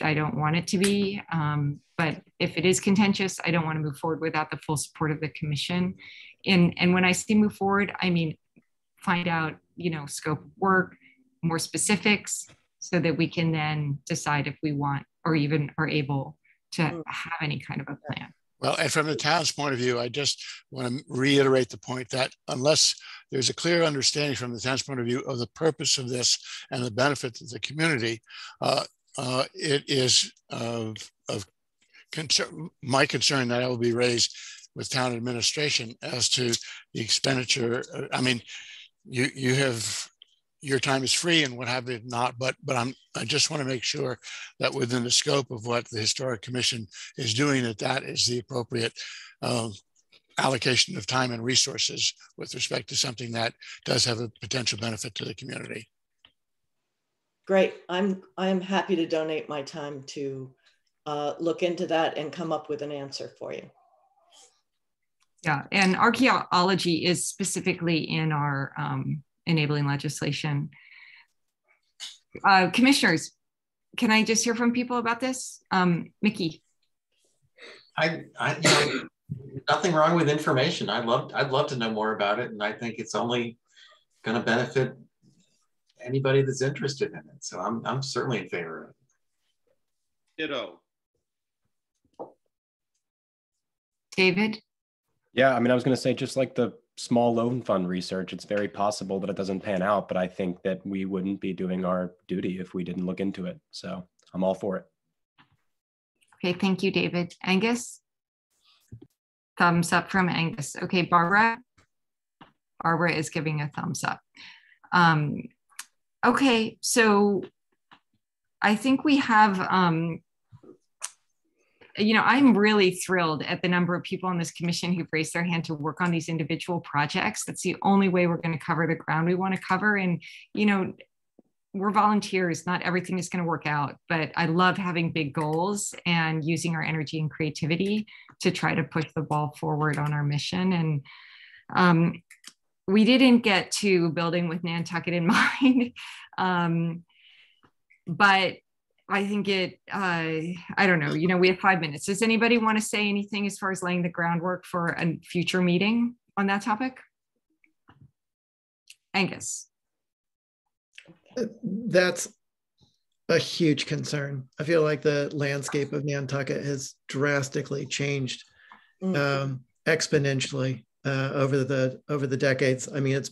I don't want it to be, um, but if it is contentious, I don't want to move forward without the full support of the commission. And and when I say move forward, I mean find out, you know, scope of work, more specifics, so that we can then decide if we want or even are able to
Mm.
have any kind of a plan.
Well, and from the town's point of view, I just want to reiterate the point that unless there's a clear understanding from the town's point of view of the purpose of this and the benefit to the community, uh, uh, it is of, of concern, my concern that I will be raised with town administration as to the expenditure. Uh, I mean, you you have your time is free and what have you not, but but I'm I just want to make sure that within the scope of what the historic commission is doing, that that is the appropriate um, allocation of time and resources with respect to something that does have a potential benefit to the community.
Great. I'm, I'm happy to donate my time to uh, look into that and come up with an answer for you.
Yeah, and archaeology is specifically in our um, enabling legislation. Uh, commissioners, can I just hear from people about this? Um, Mickey.
I, I, you know, nothing wrong with information. I'd love, I'd love to know more about it, and I think it's only going to benefit anybody that's interested in it. So I'm, I'm certainly in favor of it.
Ditto.
David?
Yeah, I mean, I was going to say just like the small loan fund research, it's very possible that it doesn't pan out, but I think that we wouldn't be doing our duty if we didn't look into it. So I'm all for it.
Okay, thank you, David. Angus? Thumbs up from Angus. Okay, Barbara? Barbara is giving a thumbs up. Um, okay, so I think we have, um, you know, I'm really thrilled at the number of people on this commission who've raised their hand to work on these individual projects. That's the only way we're going to cover the ground we want to cover. And, you know, we're volunteers, not everything is going to work out, but I love having big goals and using our energy and creativity to try to push the ball forward on our mission. And um, we didn't get to building with Nantucket in mind. um, but I think it, uh, I don't know, you know, we have five minutes. Does anybody want to say anything as far as laying the groundwork for a future meeting on that topic? Angus.
That's a huge concern. I feel like the landscape of Nantucket has drastically changed mm-hmm. um, exponentially uh, over the over the decades. I mean, it's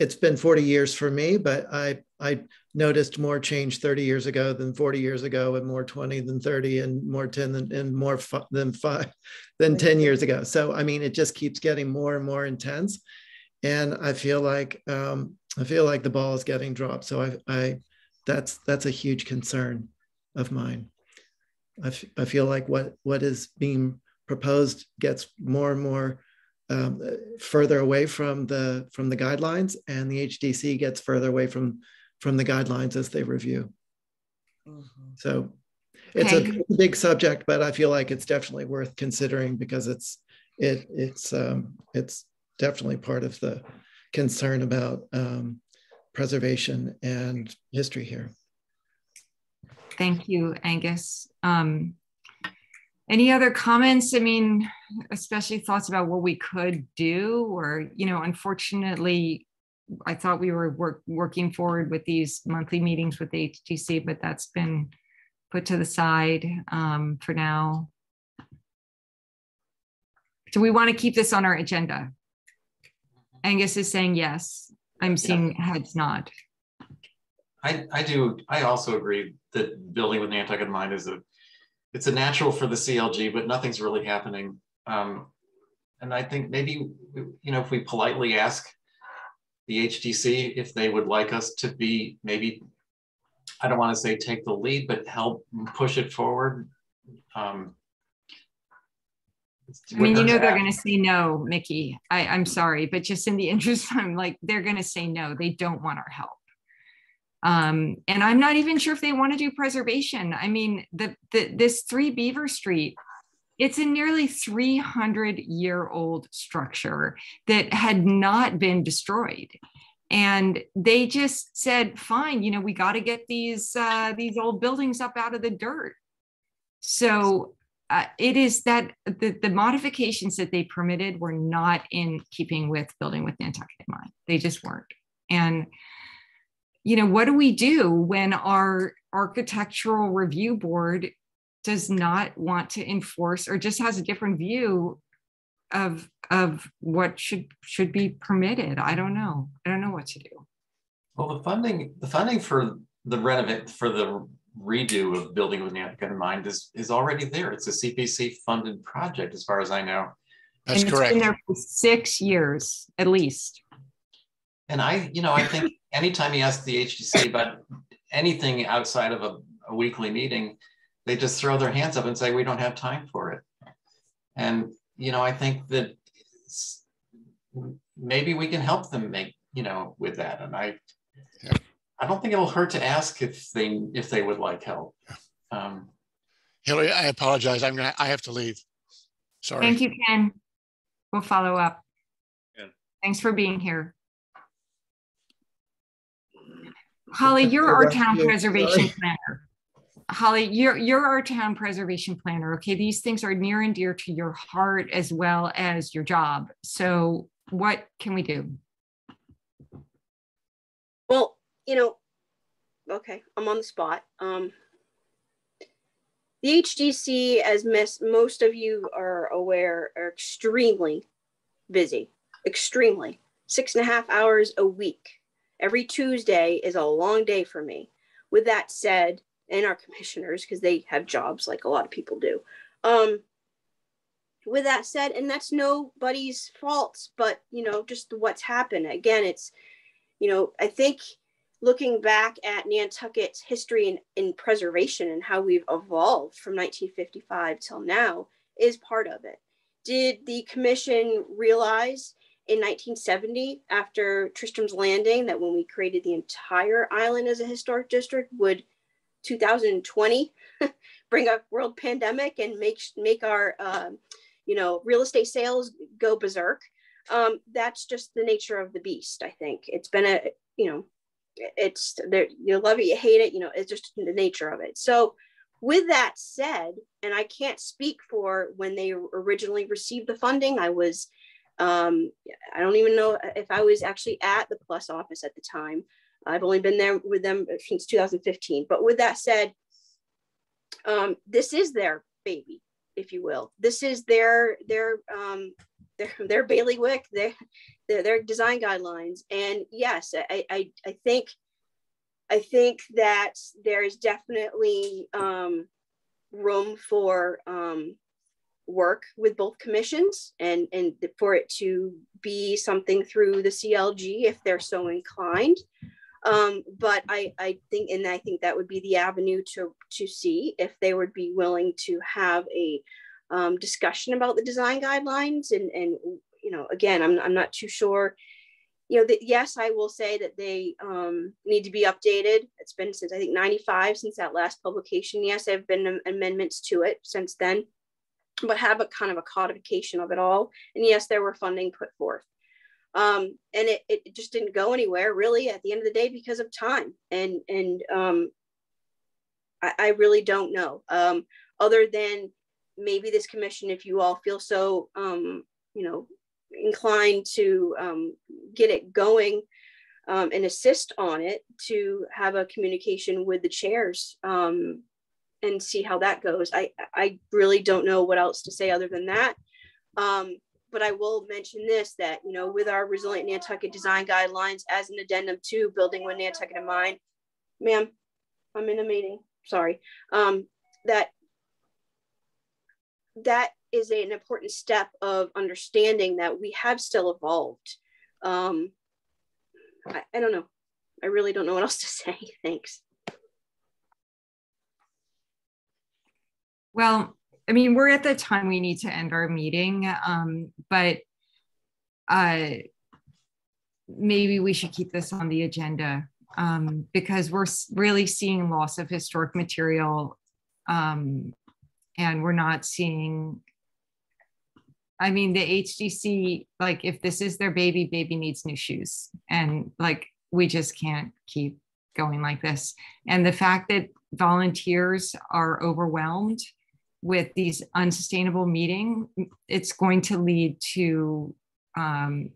it's been 40 years for me, but I I noticed more change 30 years ago than 40 years ago, and more 20 than 30, and more 10 than and more f- than five than 10 years ago. So I mean, it just keeps getting more and more intense, and I feel like um, I feel like the ball is getting dropped. So I I that's that's a huge concern of mine. I, f- I feel like what what is being proposed gets more and more um, further away from the from the guidelines, and the HDC gets further away from from the guidelines as they review. Mm-hmm. So it's okay. a big subject, but I feel like it's definitely worth considering because it's it it's um, it's definitely part of the concern about um, preservation and history here.
Thank you, Angus. Um, any other comments? I mean, especially thoughts about what we could do, or, you know, unfortunately, I thought we were work, working forward with these monthly meetings with the but that's been put to the side um, for now. Do we want to keep this on our agenda? Angus is saying yes. I'm seeing yeah. heads nod.
I, I do. I also agree that building with Nantucket in mind is a it's a natural for the CLG, but nothing's really happening. Um, and I think maybe, you know, if we politely ask the HDC if they would like us to be maybe, I don't want to say take the lead, but help push it forward. Um,
I mean, you know, they're going to say no, Mickey. I, I'm sorry, but just in the interest, I'm like, they're going to say no. They don't want our help. Um, and I'm not even sure if they want to do preservation. I mean, the, the this three Beaver Street, it's a nearly 300 year old structure that had not been destroyed. And they just said, fine, you know, we got to get these uh, these old buildings up out of the dirt. So uh, it is that the, the modifications that they permitted were not in keeping with building with Nantucket in mind. They just weren't. And you know, what do we do when our architectural review board does not want to enforce or just has a different view of of what should should be permitted? I don't know. I don't know what to do.
Well, the funding the funding for the renovate for the redo of building with Nantucket in mind is is already there. It's a CPC funded project, as far as I know.
That's and correct.
It's been there for six years at least.
And I, you know, I think anytime you ask the HDC about anything outside of a, a weekly meeting, they just throw their hands up and say, we don't have time for it. And, you know, I think that maybe we can help them make, you know, with that. And I, yeah. I don't think it'll hurt to ask if they, if they would like help. Um,
Hillary, I apologize. I'm gonna, I have to leave. Sorry.
Thank you, Ken. We'll follow up. Yeah. Thanks for being here. Holly, you're our town preservation planner. Holly, you're you're our town preservation planner. Okay, these things are near and dear to your heart as well as your job. So, what can we do?
Well, you know, okay, I'm on the spot. Um, the HDC, as most of you are aware, are extremely busy. Extremely, six and a half hours a week Every Tuesday is a long day for me. With that said, and our commissioners, because they have jobs like a lot of people do. Um, with that said, and that's nobody's fault, but you know, just what's happened. Again, it's, you know, I think looking back at Nantucket's history in, in preservation and how we've evolved from 1955 till now is part of it. Did the commission realize in 1970 after Tristram's Landing that when we created the entire island as a historic district would 2020 bring a world pandemic and make make our um, you know real estate sales go berserk. Um, that's just the nature of the beast i think. It's been a you know it's there you love it you hate it you know it's just the nature of it. So with that said and i can't speak for when they originally received the funding i was um, I don't even know if I was actually at the Plus office at the time. I've only been there with them since 2015. But with that said, um, this is their baby, if you will. This is their their um, their their bailiwick, their their, their design guidelines. And yes, I, I I think I think that there is definitely um, room for um, work with both commissions and and for it to be something through the CLG if they're so inclined. Um, but I, I think, and I think that would be the avenue to, to see if they would be willing to have a um, discussion about the design guidelines. And, and, you know, again, I'm, I'm not too sure, you know, that yes, I will say that they um, need to be updated. It's been since I think 95 since that last publication. Yes, there have been amendments to it since then, but have a kind of a codification of it all. And yes, there were funding put forth. Um, and it, it just didn't go anywhere really at the end of the day because of time. And and um, I, I really don't know. Um, other than maybe this commission if you all feel so um, you know inclined to um, get it going um, and assist on it to have a communication with the chairs um, and see how that goes I, I really don't know what else to say other than that um, but I will mention this that, you know, with our resilient Nantucket design guidelines as an addendum to building with Nantucket in mind, ma'am, I'm in a meeting, sorry, um, that that is an important step of understanding that we have still evolved. Um, I, I don't know. I really don't know what else to say. Thanks.
Well, I mean, we're at the time we need to end our meeting, um, but uh, maybe we should keep this on the agenda um, because we're really seeing loss of historic material um, and we're not seeing I mean, the HDC, like, if this is their baby, baby needs new shoes. And like, we just can't keep going like this. And the fact that volunteers are overwhelmed with these unsustainable meeting, it's going to lead to um,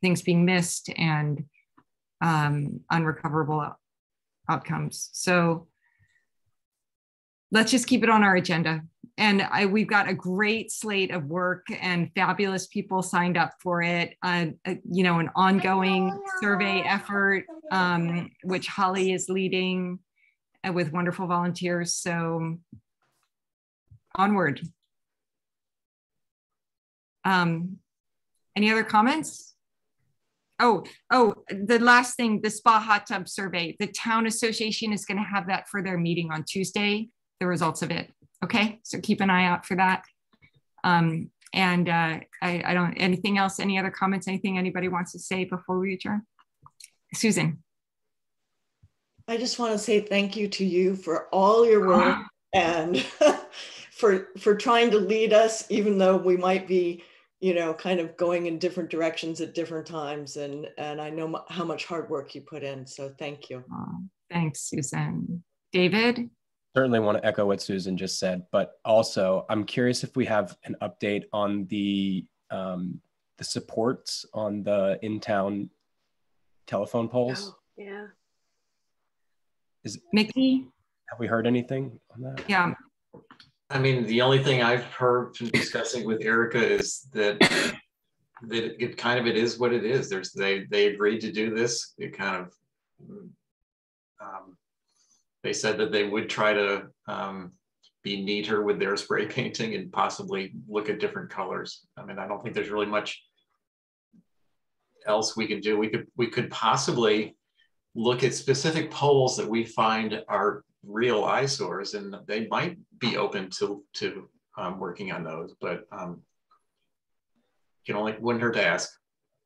things being missed and um, unrecoverable outcomes. So let's just keep it on our agenda. And I, we've got a great slate of work and fabulous people signed up for it. Uh, uh, you know, an ongoing survey effort, um, which Holly is leading uh, with wonderful volunteers. So onward. Um, any other comments? Oh, oh, the last thing, the spa hot tub survey. The town association is going to have that for their meeting on Tuesday, the results of it. Okay, so keep an eye out for that. Um, and uh, I, I don't, anything else, any other comments, anything anybody wants to say before we adjourn? Susan.
I just want to say thank you to you for all your work and for for trying to lead us even though we might be you know kind of going in different directions at different times. And and i know how much hard work you put in. So thank you.
Oh, thanks susan. David?
Certainly want to echo what susan just said but also i'm curious if we have an update on the um, the supports on the in-town telephone poles.
Oh, yeah.
Is
mickey?
Have we heard anything on that?
Yeah
I mean, the only thing I've heard from discussing with Erica is that that it kind of it is what it is. There's they they agreed to do this. It kind of um, they said that they would try to um, be neater with their spray painting and possibly look at different colors. I mean, I don't think there's really much else we could do. We could we could possibly look at specific poles that we find are real eyesores and they might be open to to um, working on those but um, you can only wouldn't hurt to ask.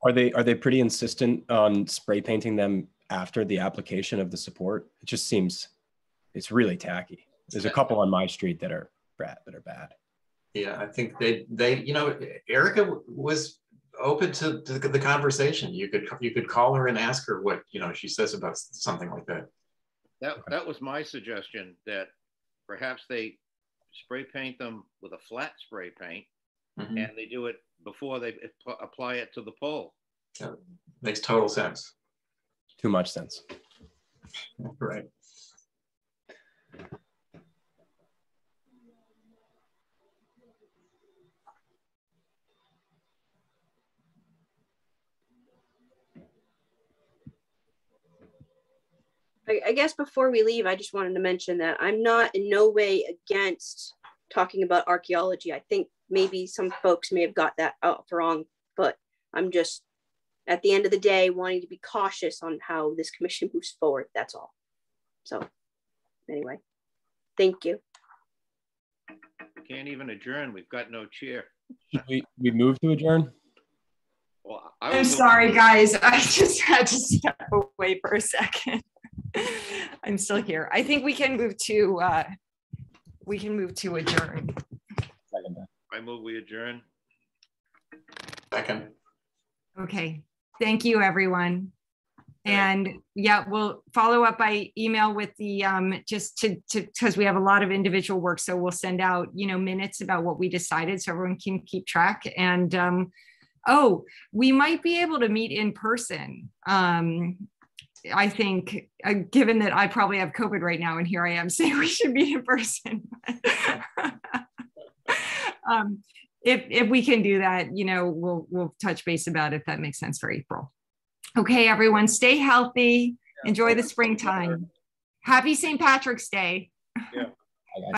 Are they are they pretty insistent on spray painting them after the application of the support? It just seems it's really tacky. There's a couple on my street that are bad that are bad.
Yeah i think they they you know erica was open to, to the conversation. You could you could call her and ask her what you know she says about something like that
that, that was my suggestion that perhaps they spray paint them with a flat spray paint mm-hmm. and they do it before they apply it to the pole.
Yeah, makes total sense.
too much sense.
Right.
I, I guess before we leave, I just wanted to mention that I'm not in no way against talking about archaeology. I think maybe some folks may have got that out wrong, but I'm just at the end of the day wanting to be cautious on how this commission moves forward. That's all. So anyway, thank you.
Can't even adjourn. We've got no chair.
Should we, we move to adjourn?
Well, I
I'm sorry, guys. I just had to step away for a second. I'm still here. I think we can move to, uh, we can move to adjourn.
I move we adjourn.
Second.
Okay, thank you, everyone. And yeah, we'll follow up by email with the, um, just to, to, because we have a lot of individual work. So we'll send out, you know, minutes about what we decided so everyone can keep track. And, um, oh, we might be able to meet in person. Um, I think, uh, given that I probably have COVID right now, and here I am saying we should meet in person. um, if if we can do that, you know, we'll we'll touch base about if that makes sense for April. Okay, everyone, stay healthy. Enjoy the springtime. Happy St. Patrick's Day.
Yeah.